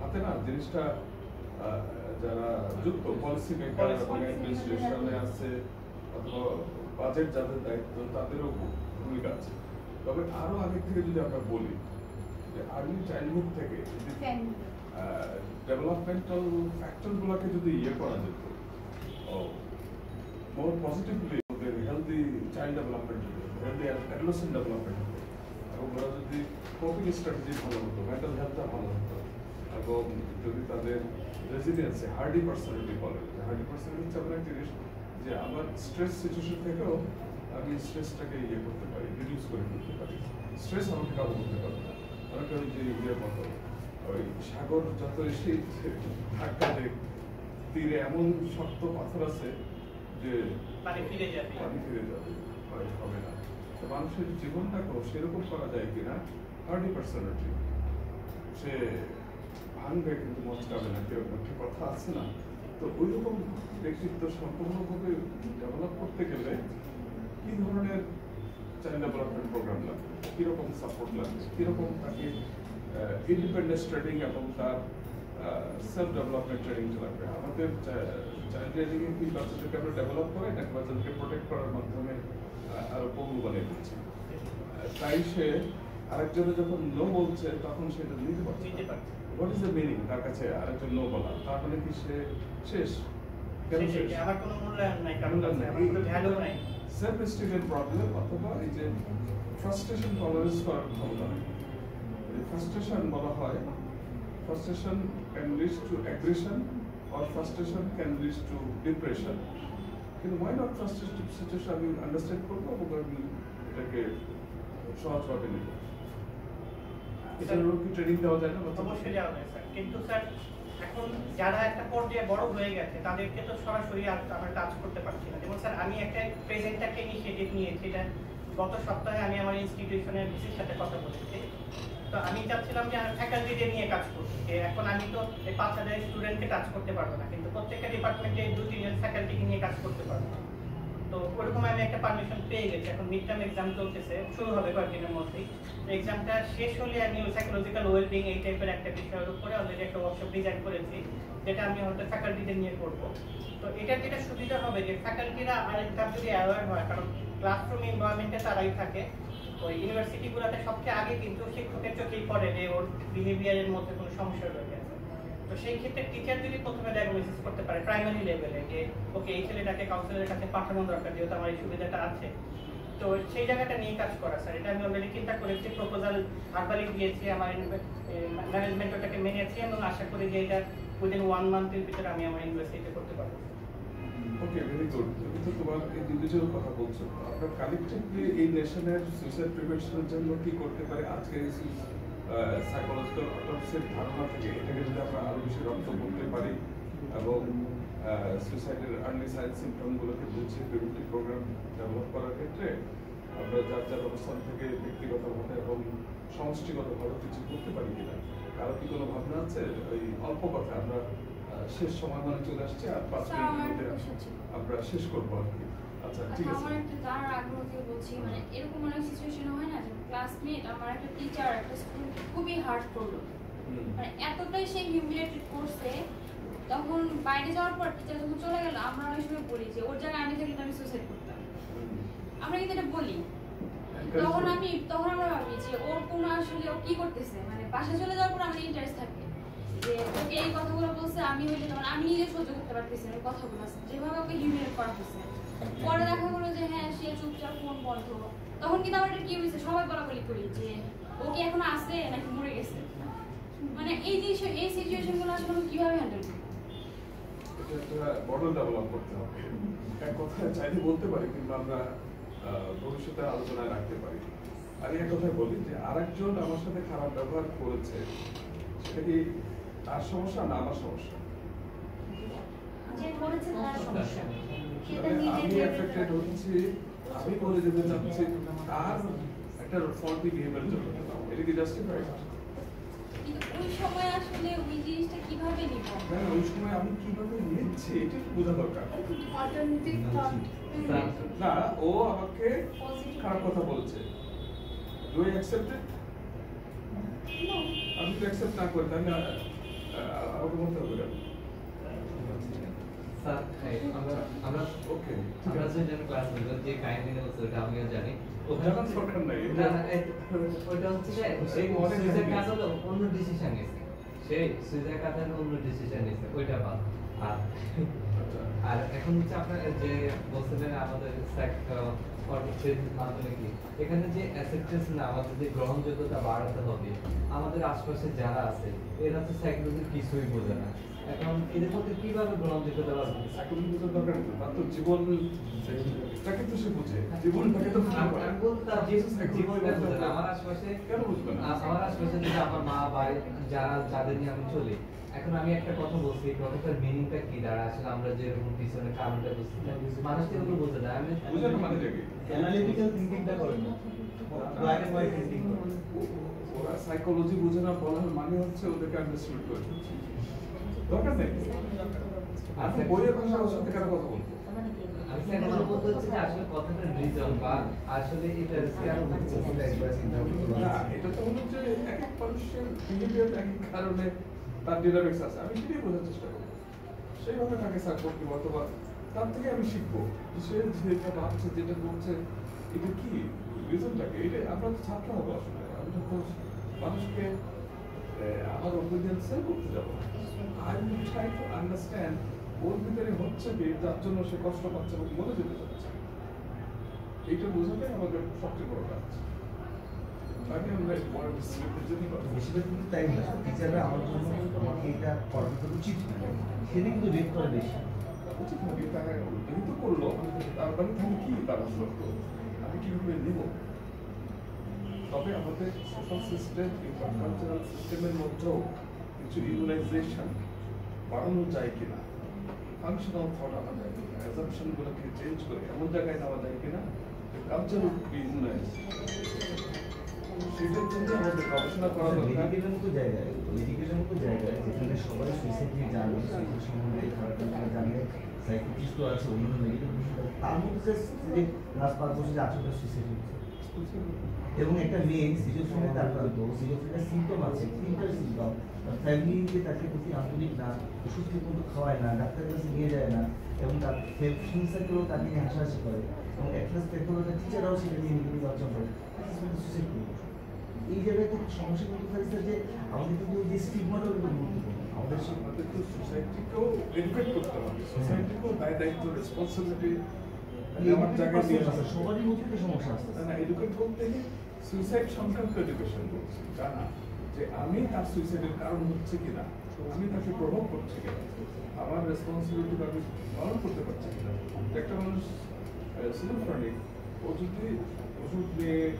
হাতে না জিনিসটা যারা যুক্ত পলিসি মেকার এবং অ্যাডমিনিস্ট্রেশনে আছে অথবা বাজেট যাদের দায়িত্ব তাদেরও ভূমিকা আছে। তবে আরও আগে থেকে যদি আমরা বলি যে আর্লি চাইল্ডহুড থেকে. ডেভেলপমেন্টাল ফ্যাক্টরগুলোকে যদি ইয়ে করা যেত ওদের হেলদি চাইল্ড ডেভেলপমেন্ট হতো হেলদি অ্যাডোলেসেন্ট ডেভেলপমেন্ট হতো এবং ওরা যদি কোপিং স্ট্র্যাটেজি ভালো হতো মেন্টাল হেলথটা ভালো হতো এবং যদি তাদের রেজিলিয়েন্সে হার্ডি পার্সোনালিটি বলে হার্ডি পার্সোনালিটি হচ্ছে এমন জিনিস যে আমার স্ট্রেস সিচুয়েশন থেকেও আমি স্ট্রেসটাকে ইয়ে করতে পারি রিডিউস করে ফেলতে পারি স্ট্রেস আমাকে কাবু করতে পারে না অনেকে ওই যে ইয়ের মতো ওই সাগর যত এসে ধাক্কা দেখ তীরে এমন শক্ত পাথর আছে যে ফিরে যাবে। পানি ফিরে যাবে হবে না। তো মানুষের জীবনটাকেও সেরকম করা যায় কিনা? হার্ডি পার্সোনালিটি সে ভাঙবে কিন্তু মচকাবে না কেউ একটা কথা আছে না। তো ওই রকম ব্যক্তিত্ব সম্পূর্ণভাবে ডেভেলপ করতে গেলে কি ধরনের চাইল্ড ডেভেলপমেন্ট প্রোগ্রাম লাগবে? কীরকম সাপোর্ট লাগবে? কীরকম তাকে ইন্ডিপেন্ডেন্স ট্রেনিং এবং তার সেলফ ডেভেলপমেন্ট ট্রেনিং লাগবে? আমাদের চাইল্ড ট্রেনিং কি বাচ্চাদেরকে আমরা ডেভেলপ করে নাকি বাচ্চাদেরকে প্রোটেক্ট করার মাধ্যমে আরও পঙ্গু বানিয়ে দিচ্ছি তাই সে আরেকজনে যখন নো বলছে তখন সেটা নিতে পারছে। হোয়াট ইজ দ্য মিনিং তার কাছে আরেকজন নো বলা তার মানে কি সে শেষ আমার কোনো মূল্যায়ন সেলফ স্টিমের প্রবলেম অথবা এই যে ফ্রাস্ট্রেশন টলারেন্স করার ফ্রাস্ট্রেশন বলা হয় frustration can lead to aggression or frustration can lead to depression কিন্তু ওয়াই নট ফ্রাস্ট্রেটেড সিচুয়েশন আমি আন্ডারস্ট্যান্ড করব এবং আমি এটাকে সহজভাবে নেব এটার উপর কি ট্রেনিং দেওয়া যায় না অবশ্যই যাওয়া যায় স্যার কিন্তু স্যার এখন যারা একটা পর্যায়ে বড় হয়ে গেছে তাদেরকে তো সরাসরি আর আমরা টাচ করতে পারছি না। যেমন স্যার আমি একটা প্রেজেন্ট একটা ইনিশিয়েটিভ নিয়েছি এটা গত সপ্তাহে আমি আমার ইনস্টিটিউশনের ভিসির সাথে কথা বলেছি। তো আমি চাচ্ছিলাম যে ফ্যাকাল্টিদের নিয়ে কাজ করছি এখন আমি তো এই পাঁচ হাজার স্টুডেন্টকে টাচ করতে পারব না, কিন্তু প্রত্যেকটা ডিপার্টমেন্টে দু তিনজন ফ্যাকাল্টিকে নিয়ে কাজ করতে পারব। তো ওরকম আমি একটা পারমিশন পেয়ে গেছি। এখন মিড টার্ম এক্সাম চলতেছে, শুরু হবে কয়েকদিনের মধ্যেই। এক্সামটা শেষ হলে আমি সাইকোলজিক্যাল ওয়েলবিং এই টাইপের একটা বিষয়ের উপরে অলরেডি একটা ওয়ার্কশপ ডিজাইন করেছি, যেটা আমি হয়তো ফ্যাকাল্টিদের নিয়ে করব। তো এটার যেটা সুবিধা হবে যে ফ্যাকাল্টিরা আরেকটা যদি অ্যাওয়ার হয়, কারণ ক্লাসরুম এনভায়রনমেন্টে তারাই থাকে ওই ইউনিভার্সিটিগুলোতে সবচেয়ে আগে কিন্তু শিক্ষকের চোখেই পড়ে যে ওর বিহেভিয়ারের মধ্যে কোনো সমস্যা রয়ে গেছে। তো সেই ক্ষেত্রে টিচার যদি প্রথমে ডায়াগনোসিস করতে পারে প্রাইমারি লেভেলে যে, ওকে, এই ছেলেটাকে কাউন্সিলরের কাছে পাঠানো দরকার, যেহেতু আমার এই সুবিধাটা আছে। তো সেই জায়গাটা নিয়ে কাজ করা স্যার এটা আমি অলরেডি চিন্তা করেছি প্রপোজাল আরবারই দিয়েছি, আমার ম্যানেজমেন্ট ওটাকে মেনেছি এবং আশা করি যে এটা উইদিন ওয়ান মান্থের ভিতরে আমি আমার ইউনিভার্সিটিতে করতে পারব। তুমি তো তোমার কথা বলছো। কালেকটিভলি এই প্রিভেনশনের জন্য কি করতে পারি? আজকে সাইকোলজিক্যাল অটোপসির ধারণা থেকে এটাকে যদি আমরা বেশি করতে পারি এবং সুইসাইডের আর্লি সাইন সিমটমগুলোকে বুঝে প্রিভেন্টিভ প্রোগ্রাম ডেভেলপ করার ক্ষেত্রে আমরা যার যার অবস্থান থেকে ব্যক্তিগতভাবে এবং সমষ্টিগতভাবে কিছু করতে পারি কিনা? কারও কি কোনো ভাবনা আছে? ওই অল্প কথা আমরা শেষ সময় মানে চলে আসছে আর পাঁচ স্যার, আমার শেষ করব আর কি। আচ্ছা ঠিক আচ্ছা, আছে। আমার একটা জানার আগ্রহ থেকে বলছি মানে এরকম অনেক সিচুয়েশন হয় না যে ক্লাসমেট আমার একটা টিচার একটা স্কুল খুবই হার্ট করল। মানে এতটাই সে হিউমিলেটেড করছে তখন বাইরে যাওয়ার পর টিচার যখন চলে গেল আমরা অনেক সময় বলি যে ওর জায়গায় আমি থাকলে আমি সুসাইড করতাম। আমরা কিন্তু এটা বলি। তখন আমি তখন আমরা ভাবি যে ওর কোনো আসলে ও কি করতেছে? মানে বাসা চলে যাওয়ার পর আমাদের ইন্টারেস্ট থাকে যে ওকে এই কথাগুলো বলছে আমি হইলে তখন আমি নিজে সহ্য করতে পারতেছি না কথাগুলো। যেভাবে ওকে হিউমিলেট করা হয়েছে। পরে দেখা গেলো যে হ্যাঁ সে চুপচাপ ফোন বন্ধ। তখন কিন্তু আমার কি হয়েছে সবাই বলাবলি করি যে ও কি এখন আছে নাকি মরে গেছে? মানে এই জিনিস এই সিচুয়েশনগুলো আসলে আমি কীভাবে হ্যান্ডেল একটা মডেল ডেভেলপ করতে হবে। এক কথায় চাইলে বলতে পারি কিন্তু আমরা ভবিষ্যতে আলোচনায় রাখতে পারি। আর এক কথায় বলি যে আরেকজন আমার সাথে খারাপ ব্যবহার করেছে সেটা কি তার সমস্যা না আমার সমস্যা। আমি ভেবে এফেক্টেড হচ্ছি আমি বলে যেতে চাচ্ছি তার একটা ফল্টি বিহেভিয়ার জন্য। এটা কি জাস্টিফাইড ওই সময় আসলে ওই জিনিসটা কীভাবে নিব? হ্যাঁ ওই সময় আমি কীভাবে নিচ্ছি এটা বোঝা দরকার। অল্টারনেটিভ না ও আমাকে খারাপ কথা বলছে? ডু আই অ্যাকসেপ্ট ইট আমি তো অ্যাকসেপ্ট না করি তাহলে আমাকে বলতে হবে না, বাদ। আর আচ্ছা। এখন হচ্ছে আপনার যে বলছিলেন আমাদের মাধ্যমে কি এখানে যে অ্যাসেপ্টেন্স না আমাদের যে গ্রহণযোগ্যতা বাড়াতে হবে আমাদের আশপাশে যারা আছে এরা তো সাইকোলজি কিছুই বোঝে না। এখন এদের মধ্যে কীভাবে গ্রহণযোগ্যতা বাড়বে? সাইকোলজি বোঝার দরকার নেই তার তো জীবন তাকে তো সে বুঝে। জীবনটাকে তো আমি বলতে তার জীবন- জীবনটা বোঝে না। আমার আশপাশে কেন বুঝবে না? আমার আশপাশে যদি আমার মা ভাই যারা যাদের নিয়ে আমি চলি এখন আমি একটা কথা বলছি এই কথাটার মিনিংটা কি? দাঁড়া আসলে আমরা যে এরকম পিছনে কারণটা চাই। মানুষ তো এগুলো বোঝে না। আমি বুঝে না মানে কি অ্যানালিটিক্যাল থিংকিংটা করেন না। ব্ল্যাক এন্ড হোয়াইট থিংকিং করেন ওরা সাইকোলজি বোঝে না বলার মানে হচ্ছে ওদেরকে আন্ডারস্ট্যান্ড করে। দরকার নেই। আপনি বইয়ের ভাষা ওর সাথে কেন কথা বলব আমি সেখানে বলতে হচ্ছে যে আসলে কথাটার রিজন বা আসলে এটা তো যে এক এক মানুষের বিহেভিয়ার এক এক কারণে তার ডিনামিক্স আছে, আমি সেটাই বোঝার চেষ্টা করব। সেইভাবে তাকে সাপোর্ট করব অথবা তার থেকে আমি শিখব সে যেটা ভাবছে, যেটা করছে, এটা কি? রিজনটাকে এটা আমরা তো ছাত্র হব আসলে আমরা তো মানুষকে আমার ওপিনিয়ন সেল করতে যাব। I will try to understand ওর ভিতরে হচ্ছে কি, যার জন্য সে কষ্ট পাচ্ছে এবং মরে যেতে চাচ্ছে। এইটা বোঝাটাই আমাদের সবচেয়ে বড় কাজ। তাই না? টিচাররা আমার জন্য আমাকে এটা করানো উচিত না। সেটা কিন্তু রেট উচিত তারা যেহেতু করল। তার মানে তাহলে কি আমি কীভাবে নেব? তবে আমাদের সোশ্যাল সিস্টেম কিংবা কালচারাল সিস্টেমের মধ্যেও কিছু ইউনাইজেশন বাড়ানো যায় কিনা? ফাংশনাল থট আনা যায় কিনা? অ্যাজাম্পশন গুলোকে চেঞ্জ করে এমন জায়গায় নেওয়া যায় কিনা? কালচার উড ইউনাইজ গবেষণা করা দরকার। জায়গায়? জায়গায়? যেখানে সবাই সুইসাইড জানে সুইসাইড সম্বন্ধে খারাপ জানে সাইকোলজিস্টও আছে অন্যান্য মেডিকেল তার মধ্যে লাস্ট পাঁচ বছরে আঠারোটা সুইসাইড হয়েছে এবং একটা মেয়ে সিজোফ্রেনিয়াতে আক্রান্ত সিজোফ্রেনিয়ার সিমটম আছে তিনটা সিমটম ফ্যামিলিতে তাকে প্রতি আন্তরিক না ওষুধ ঠিক মতো খাওয়ায় না ডাক্তারের কাছে নিয়ে যায় না এবং তার সার্কেলও তাকে নিয়ে হাসাহাসি করে। এবং এক ক্লাস দেখতে হলে টিচাররাও সেটা নিয়ে চর্চা করে। সুইসাইড করে এই জায়গায় তো থাকছে যে আমাদের কিন্তু যে গুরুত্বপূর্ণ। আমাদের তো সোসাইটিকেও এডুকেট করতে হবে। সোসাইটিকেও দায় দায়িত্ব রেসপন্সিবিলিটি আমার জায়গায় সবারই তো সমস্যা আছে না এডুকেট বলতে সুইসাইড সংক্রান্ত এডুকেশন বলছি। তা না যে আমি তার সুইসাইডের কারণ হচ্ছে কিনা আমি তাকে প্রভাব করছি কিনা আমার রেসপন্সিবিলিটি আমি পালন করতে পারছি কিনা। একটা মানুষ সিলোফ্রনিক ও যদি ওষুধ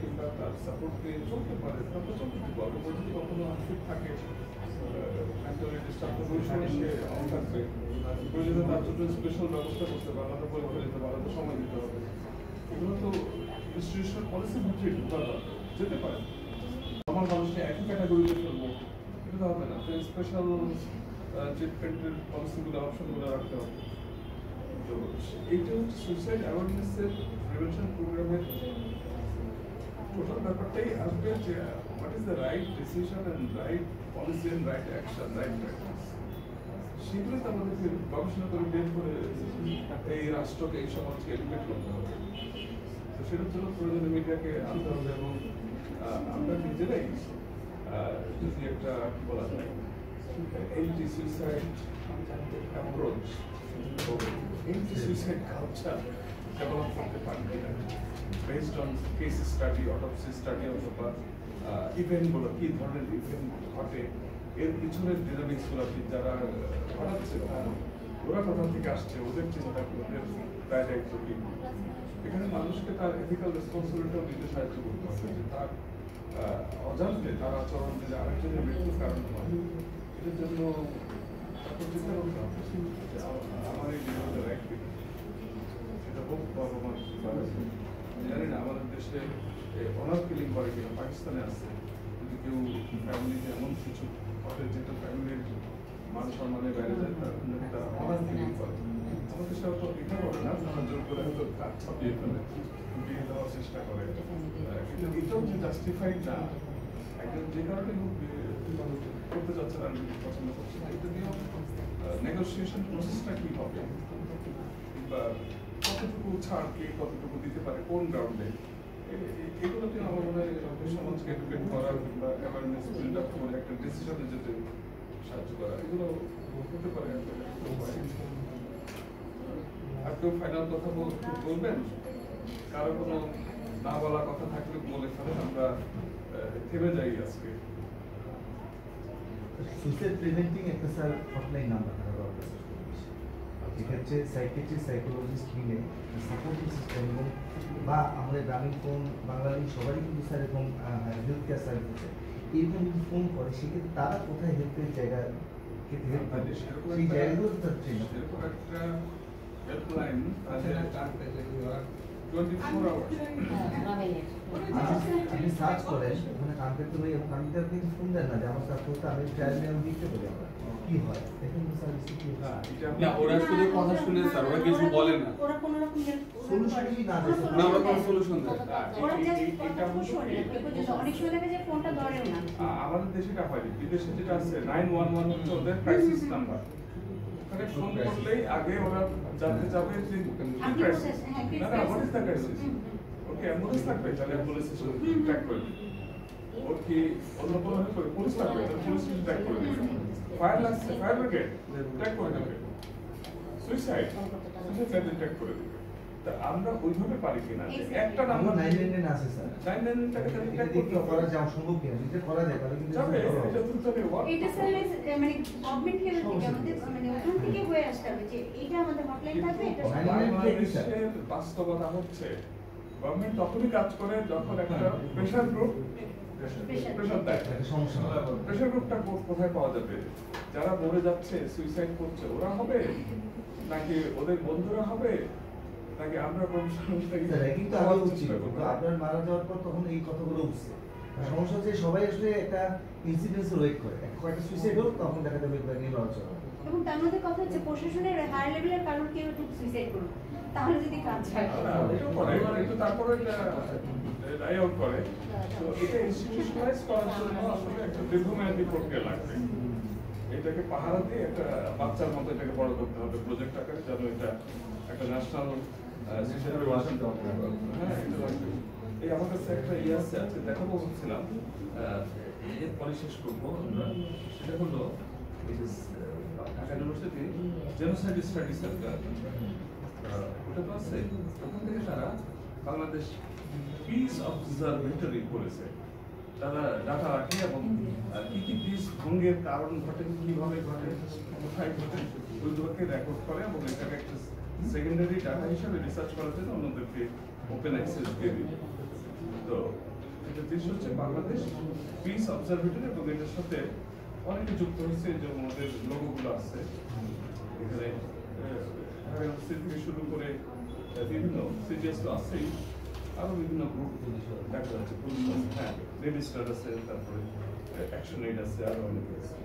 কিংবা তার সাপোর্ট নিয়ে চলতে পারে তারপর চলতে ও যদি কখনো আনফিট থাকে মেন্টালি ডিস্টার্ব ওই সময় সে অন থাকবে। প্রয়োজনে তার জন্য স্পেশাল ব্যবস্থা করতে হবে আলাদা পরীক্ষা দিতে হবে আলাদা সময় দিতে হবে। এগুলো তো ইনস্টিটিউশনাল পলিসির ভিতরে ঢোকা দরকার যেতে পারে। আমার মানুষকে একই ক্যাটাগরিতে ফেলব এটা তো হবে না। স্পেশাল ট্রিটমেন্টের পলিসিগুলো অপশনগুলো রাখতে হবে। তো এইটা হচ্ছে সুইসাইড অ্যাওয়ারনেসের প্রিভেনশন প্রোগ্রামের টোটাল ব্যাপারটাই আসবে যে what is the right decision and right policy and right action right practice সেগুলো তো আমাদেরকে গবেষণা করে বের করে এই রাষ্ট্রকে, এই সমাজকে এডুকেট করতে হবে। তো সেটার জন্য প্রয়োজনে মিডিয়াকে আনতে হবে এবং আমরা নিজেরাই যদি একটা কি বলা যায় anti suicide approach anti suicide culture develop করতে পারি কিনা। Based on case study autopsy study অথবা ইভেন্টগুলো কি ধরনের ইভেন্ট ঘটে, এর পিছনের ডিনামিক্সগুলো কি যারা ঘটাচ্ছে ওরা কোথা থেকে আসছে, ওদের চিন্তা ওদের দায় দায়িত্ব কি? এখানে মানুষকে তার এথিক্যাল রেসপন্সিবিলিটিও নিতে সাহায্য করতে হবে, যে তার অজান্তে তার আচরণ যদি আরেকজনের মৃত্যুর কারণ হয়, এটার জন্য চিন্তা করতে হবে, যে আমার এই জীবনটা রাইট সেটা হোক বাবা মা জানি না আমাদের দেশে অনার কিলিং করে কিনা পাকিস্তানে আছে। যদি কেউ ফ্যামিলিতে এমন কিছু ঘটে যেটা ফ্যামিলির মান সম্মানে বাইরে যায় তার তারা অনার কিলিং করে। আমাদের সাথে তো এটা করে না তারা জোর করে হয়তো কাজ ছাপিয়ে ফেলে বিয়ে দেওয়ার চেষ্টা করে। কিন্তু এটাও যে জাস্টিফাইড না একজন যে কারণে করতে যাচ্ছে না বিয়ে পছন্দ করছে এটা নিয়েও নেগোসিয়েশন প্রসেসটা কি হবে? কিংবা কতটুকু ছাড় কে কতটুকু দিতে পারে, কোন গ্রাউন্ডে এগুলোতে আমার মনে হয় সমাজকে এডুকেট করা কিংবা অ্যাওয়ারনেস বিল্ড আপ করে একটা ডিসিশনে যেতে সাহায্য করা, এগুলো হতে পারে আর কেউ ফাইনাল কথা বল- বলবেন? কারও কোনো না বলা কথা থাকলে বলে ফেলেন, আমরা থেমে যাই আজকে। সুইসাইড প্রিভেন্টিং একটা স্যার হটলাইন নাম্বার এক্ষেত্রে সাইকেট্রি সাইকোলজিস্ট মিলে সাপোর্টিং সিস্টেম এবং বা আমাদের গ্রামীণ ফোন বাঙালি সবারই কিন্তু স্যার এরকম হেলথ কেয়ার সার্ভিস আছে। এরকম যদি ফোন করে সেক্ষেত্রে তারা কোথায় হেল্পের জায়গা হেল্প সেই জায়গাগুলো তো তার ট্রেন সেরকম একটা হেল্পলাইন আছে টোয়েন্টি ফোর আওয়ার্স আপনি সার্চ করেন ওখানে ভাই এবং কানপেতে আপনি ফোন দেন না যে আমার স্যার করতে আমি ট্রায়াল নিয়ে আমি লিখতে পারি আমরা। কি হয়? দেখেন তো স্যার কি না ওরা শুধু কথা শুনে স্যার ওরা কিছু বলে না। ওরা কোনো রকম Solution-ই না দেয়। না ওরা কোনো solution দেয় না। ওরা শোনে কেউ পর্যন্ত। অনেক সময় দেখা যায় ফোনটা ধরেও না। আমাদের দেশে এটা হয়নি। বিদেশে যেটা আছে নাইন ওয়ান ওয়ান হচ্ছে ওদের ক্রাইসিস নাম্বার ওখানে ফোন করলেই আগে ওরা জানতে যাবে যে ক্রাইসিস হ্যাঁ, কি না না what is the crisis. Okay ambulance থাকবে তাহলে অ্যাম্বুলেন্স এসে ট্র্যাক করে দিবে। ওর কি অন্য কোনো পুলিশ থাকবে পুলিশ ট্র্যাক করে দিবে। ফায়ার লাগছে ফায়ার ব্রিগেড করে দেবে সুইসাইড সুইসাইড করে দিবে। তা আমরা ওইভাবে পারি কিনা? একটা নাম্বার নাইন নাইন আছে স্যার। নাইন নাইন টাকা তাহলে এটা করতে করা যায় সম্ভব কিনা? যদি করা যায় তাহলে কিন্তু যাবে এটা তো তবে এটা স্যার মানে গভর্নমেন্ট লেভেল থেকে আমাদের মানে ওখান থেকে হয়ে আসতে হবে যে এটা আমাদের হটলাইন থাকবে এটা বাস্তবতা হচ্ছে গভর্নমেন্ট তখনই কাজ করে যখন একটা প্রেশার গ্রুপ Pressure. প্রেশার দেয় সমস্যা প্রেশার গ্রুপটা কোথায় পাওয়া যাবে? যারা মরে যাচ্ছে সুইসাইড করছে ওরা হবে? নাকি ওদের বন্ধুরা হবে? নাকি আমরা আগে উচিত। আপনার মারা যাওয়ার পর তখন এই কথাগুলো উঠছে। সমস্যা হচ্ছে সবাই আসলে একটা ইনসিডেন্স ওয়েট করে। এক কয়েকটা সুইসাইড হোক তখন দেখা যাবে আলোচনা এবং তার মধ্যে কথা হচ্ছে প্রশাসনের হায়ার লেভেলের কারণ কেউ একটু সুইসাইড করুন তাহলে যদি কাজ হয়। কিন্তু তারপরে আউট করে। তো এটা ইনস্টিটিউশনালাইজ করার জন্য আসলে একটা দীর্ঘমেয়াদী প্রক্রিয়া লাগবে। এটাকে পাহারা দিয়ে একটা বাচ্চার মতো এটাকে বড় করতে হবে প্রজেক্ট আকারে যেন এটা একটা ন্যাশনাল হ্যাঁ এটা লাগবে। এই আমার কাছে একটা ইয়ে আছে, আজকে দেখাবো বলছিলাম এরপরে শেষ করব আমরা। সেটা হলো Dhaka university genocide study centre ওটা তো আছে। ওখান থেকে তারা বাংলাদেশ পিস অবজারভেটরি করেছে। তারা ডাটা রাখে এবং কি কি পিস ভঙ্গের কারণ ঘটে কীভাবে ঘটে কোথায় ঘটে ওইগুলোকে রেকর্ড করে এবং এটাকে একটা সেকেন্ডারি ডাটা হিসাবে রিসার্চ করার জন্য অন্যদেরকে ওপেন অ্যাক্সেস দিয়ে দিবে। তো এটা দেশ হচ্ছে বাংলাদেশ পিস অবজারভেটরি এবং এটার সাথে অনেকে যুক্ত হয়েছে যে আমাদের লোগোগুলো আছে। এখানে থেকে শুরু করে বিভিন্ন সিটিএস তো আছেই। আরও বিভিন্ন গ্রুপ দেখা যাচ্ছে পুলিশ আছে, হ্যাঁ রেজিস্টার আছে তারপরে অ্যাকশন আছে আরও অনেকে আছে।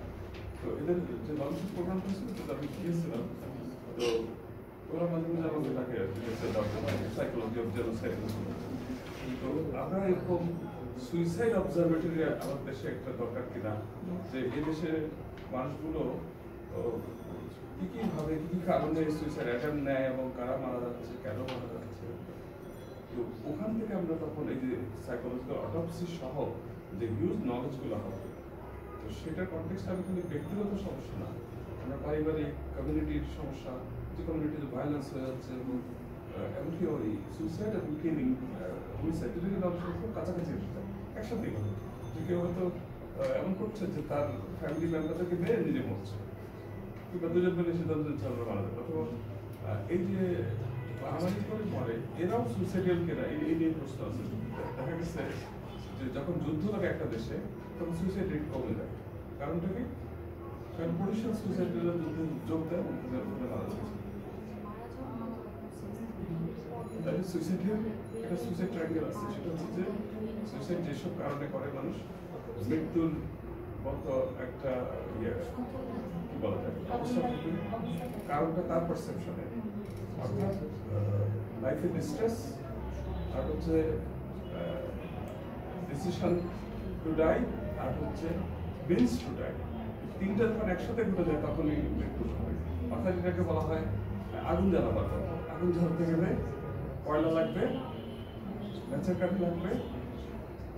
তো এদের যে লঞ্চ প্রোগ্রাম হয়েছিল তো আমি গিয়েছিলাম তো ওরা মাঝে মাঝে আমাকে ডাকে সাইকোলজি অফ জেনোসাইড তো আমরা এরকম সুইসাইড অবজারভেটরি আমাদের দেশে একটা দরকার কিনা? যে এই দেশের মানুষগুলো কি কি ভাবে কি কি কারণে সুইসাইড অ্যাটেম্প নেয় এবং কারা মারা যাচ্ছে কেন মারা যাচ্ছে? তো ওখান থেকে আমরা তখন এই যে সাইকোলজিক্যাল অটোপসি সহ যে হিউজ নলেজগুলো হবে, তো সেটার কনটেক্সট আমি কিন্তু ব্যক্তিগত সমস্যা না। আমরা পারিবারিক কমিউনিটির সমস্যা, যে কমিউনিটিতে ভায়োলেন্স হয়ে যাচ্ছে এবং এমনকি ওই সুইসাইড এবং কিলিং হুইসাইড দুটো সময় খুব কাছাকাছি এসে একসাথেই হয় যে কেউ হয়তো এমন করছে যে তার ফ্যামিলি মেম্বারদেরকে মেরে নিজে মরছে। কিংবা দুজন মিলে সিদ্ধান্ত নিচ্ছে, আমরা মারা যাবে। অথবা এই যে মারামারি করে মরে, এরাও সুইসাইডাল কেনা, এই নিয়ে প্রশ্ন আছে। দেখা গেছে যে যখন যুদ্ধ লাগে একটা দেশে, তখন সুইসাইড রেট কমে যায়। কারণটা কি? কারণ পুলিশের সুইসাইডাল যুদ্ধে যোগ দেয় তাহলে সুইসাইডের একটা সুইসাইড ট্রায়াঙ্গেল আছে, সেটা হচ্ছে সুইসাইড যেসব কারণে করে মানুষ, মৃত্যুর মতো একটা ইয়ে। বলা যায় কারণটা তার পারসেপশনে অর্থাৎ লাইফে ডিস্ট্রেস আর হচ্ছে ডিসিশন টু ডাই আর হচ্ছে বিলস টু ডাই তিনটা যখন একসাথে ঘটে যায়, তখনই মৃত্যু হয়। অর্থাৎ এটাকে বলা হয় আগুন জ্বালাবার কথা আগুন জ্বালাতে গেলে কয়লা লাগবে, ম্যাচের কাঠি লাগবে,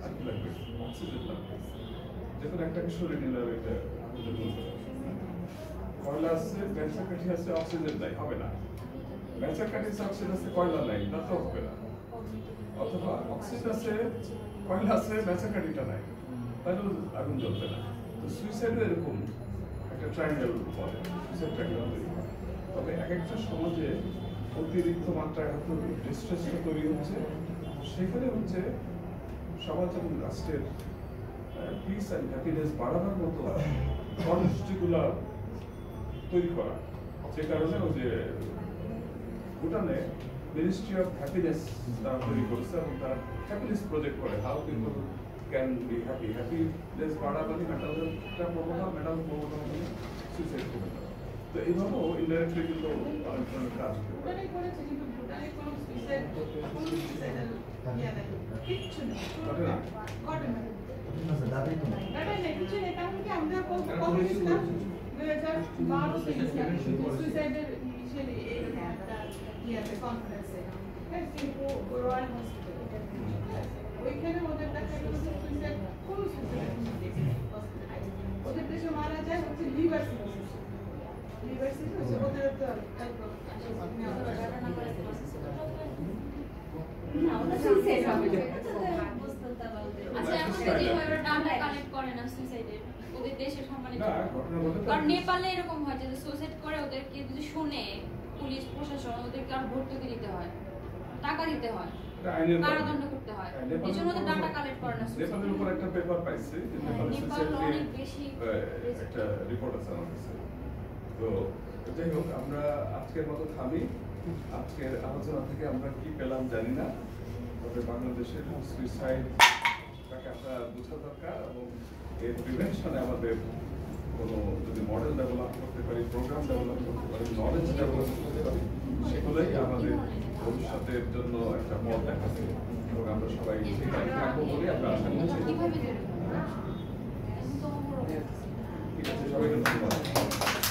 আর কি লাগবে? অক্সিজেন লাগবে। যে কোনো একটাকে সরিয়ে নিলে এটা আগুন জ্বলবে না। কয়লা আছে? ম্যাচের কাঠি আছে, অক্সিজেন নাই, হবে না। ম্যাচের কাঠি আছে, অক্সিজেন আছে, কয়লা নাই, না তো হবে না। অথবা অক্সিজেন আছে, কয়লা আছে ম্যাচের কাঠিটা নাই। তাহলে আগুন জ্বলবে না। তো সুইসাইডও এরকম একটা ট্রায়াঙ্গেল বলে সুইসাইড ট্রায়াঙ্গেল তবে এক একটা সমাজে অতিরিক্ত মাত্রায় হয়তো ডিস্ট্রেসটা তৈরি হচ্ছে। সেখানে হচ্ছে সমাজ এবং রাষ্ট্রের পিস অ্যান্ড হ্যাপিনেস বাড়াবার মতো কর্মসূচিগুলো তৈরি করা। যে কারণে ওই যে ভুটানে মিনিস্ট্রি অফ হ্যাপিনেস তারা তৈরি করেছে এবং তারা হ্যাপিনেস প্রজেক্ট করে। How people can be happy happiness বাড়াবাড়ি মেটাল হেলথটা প্রবণতা মেটাল প্রবণতা মানে সুইসাইড প্রবণতা তো এইভাবেও ইনডাইরেক্টলি কিন্তু অনেক কাজ হতে পারে। ভুটানে করেছে কিন্তু ভুটানে কোনো সুইসাইড কোনো সুইসাইডাল নেই। কিচ্ছু নেই। ঘটে না? ঘটে না। না স্যার দাবি তো নেই। কিছু নেই। কারণ কি আমরা দুই হাজার বারোতে সুইসাইডের হিসেবে এইরকম একটা ইয়েতে কনফারেন্সে হ্যাঁ রয়্যাল হসপিটালে ওইখানে ওদের দেখা গেল সুইসাইড কোনো সুইসাইড ওদের দেশে মারা যায় হচ্ছে লিভার সিরোসিস লিভার সিরোসিস ওদের তো না ওটা সুইসাইড হবে আচ্ছা এখন ওরা ডাটা কালেক্ট করে না সুইসাইডের ওদের দেশের সম্মানের কারণ নেপালে এরকম হয় যে সুইসাইড করে ওদেরকে যদি শুনে পুলিশ প্রশাসন ওদেরকে আর ভর্তুকি দিতে হয় টাকা দিতে হয় কারাদণ্ড করতে হয় এই জন্য ওদের ডাটা কালেক্ট করে না নেপালের উপর একটা পেপার পাইছি যে নেপালের নেপাল অনেক বেশি একটা রিপোর্ট আছে আমার কাছে। তো যাই হোক আমরা আজকের মতো থামি। আজকের আলোচনা থেকে আমরা কি পেলাম জানি না। তবে বাংলাদেশের সুইসাইড তাকে আমরা বোঝা দরকার এবং এর প্রিভেনশনে আমাদের কোনো যদি মডেল ডেভেলপ করতে পারি প্রোগ্রাম ডেভেলপ করতে পারি নলেজ ডেভেলপ করতে পারি সেগুলোই আমাদের ভবিষ্যতের জন্য একটা পথ দেখাচ্ছে এবং আমরা সবাই সেখানে থাকব বলে আমরা আশা করছি। ঠিক আছে সবাইকে ধন্যবাদ।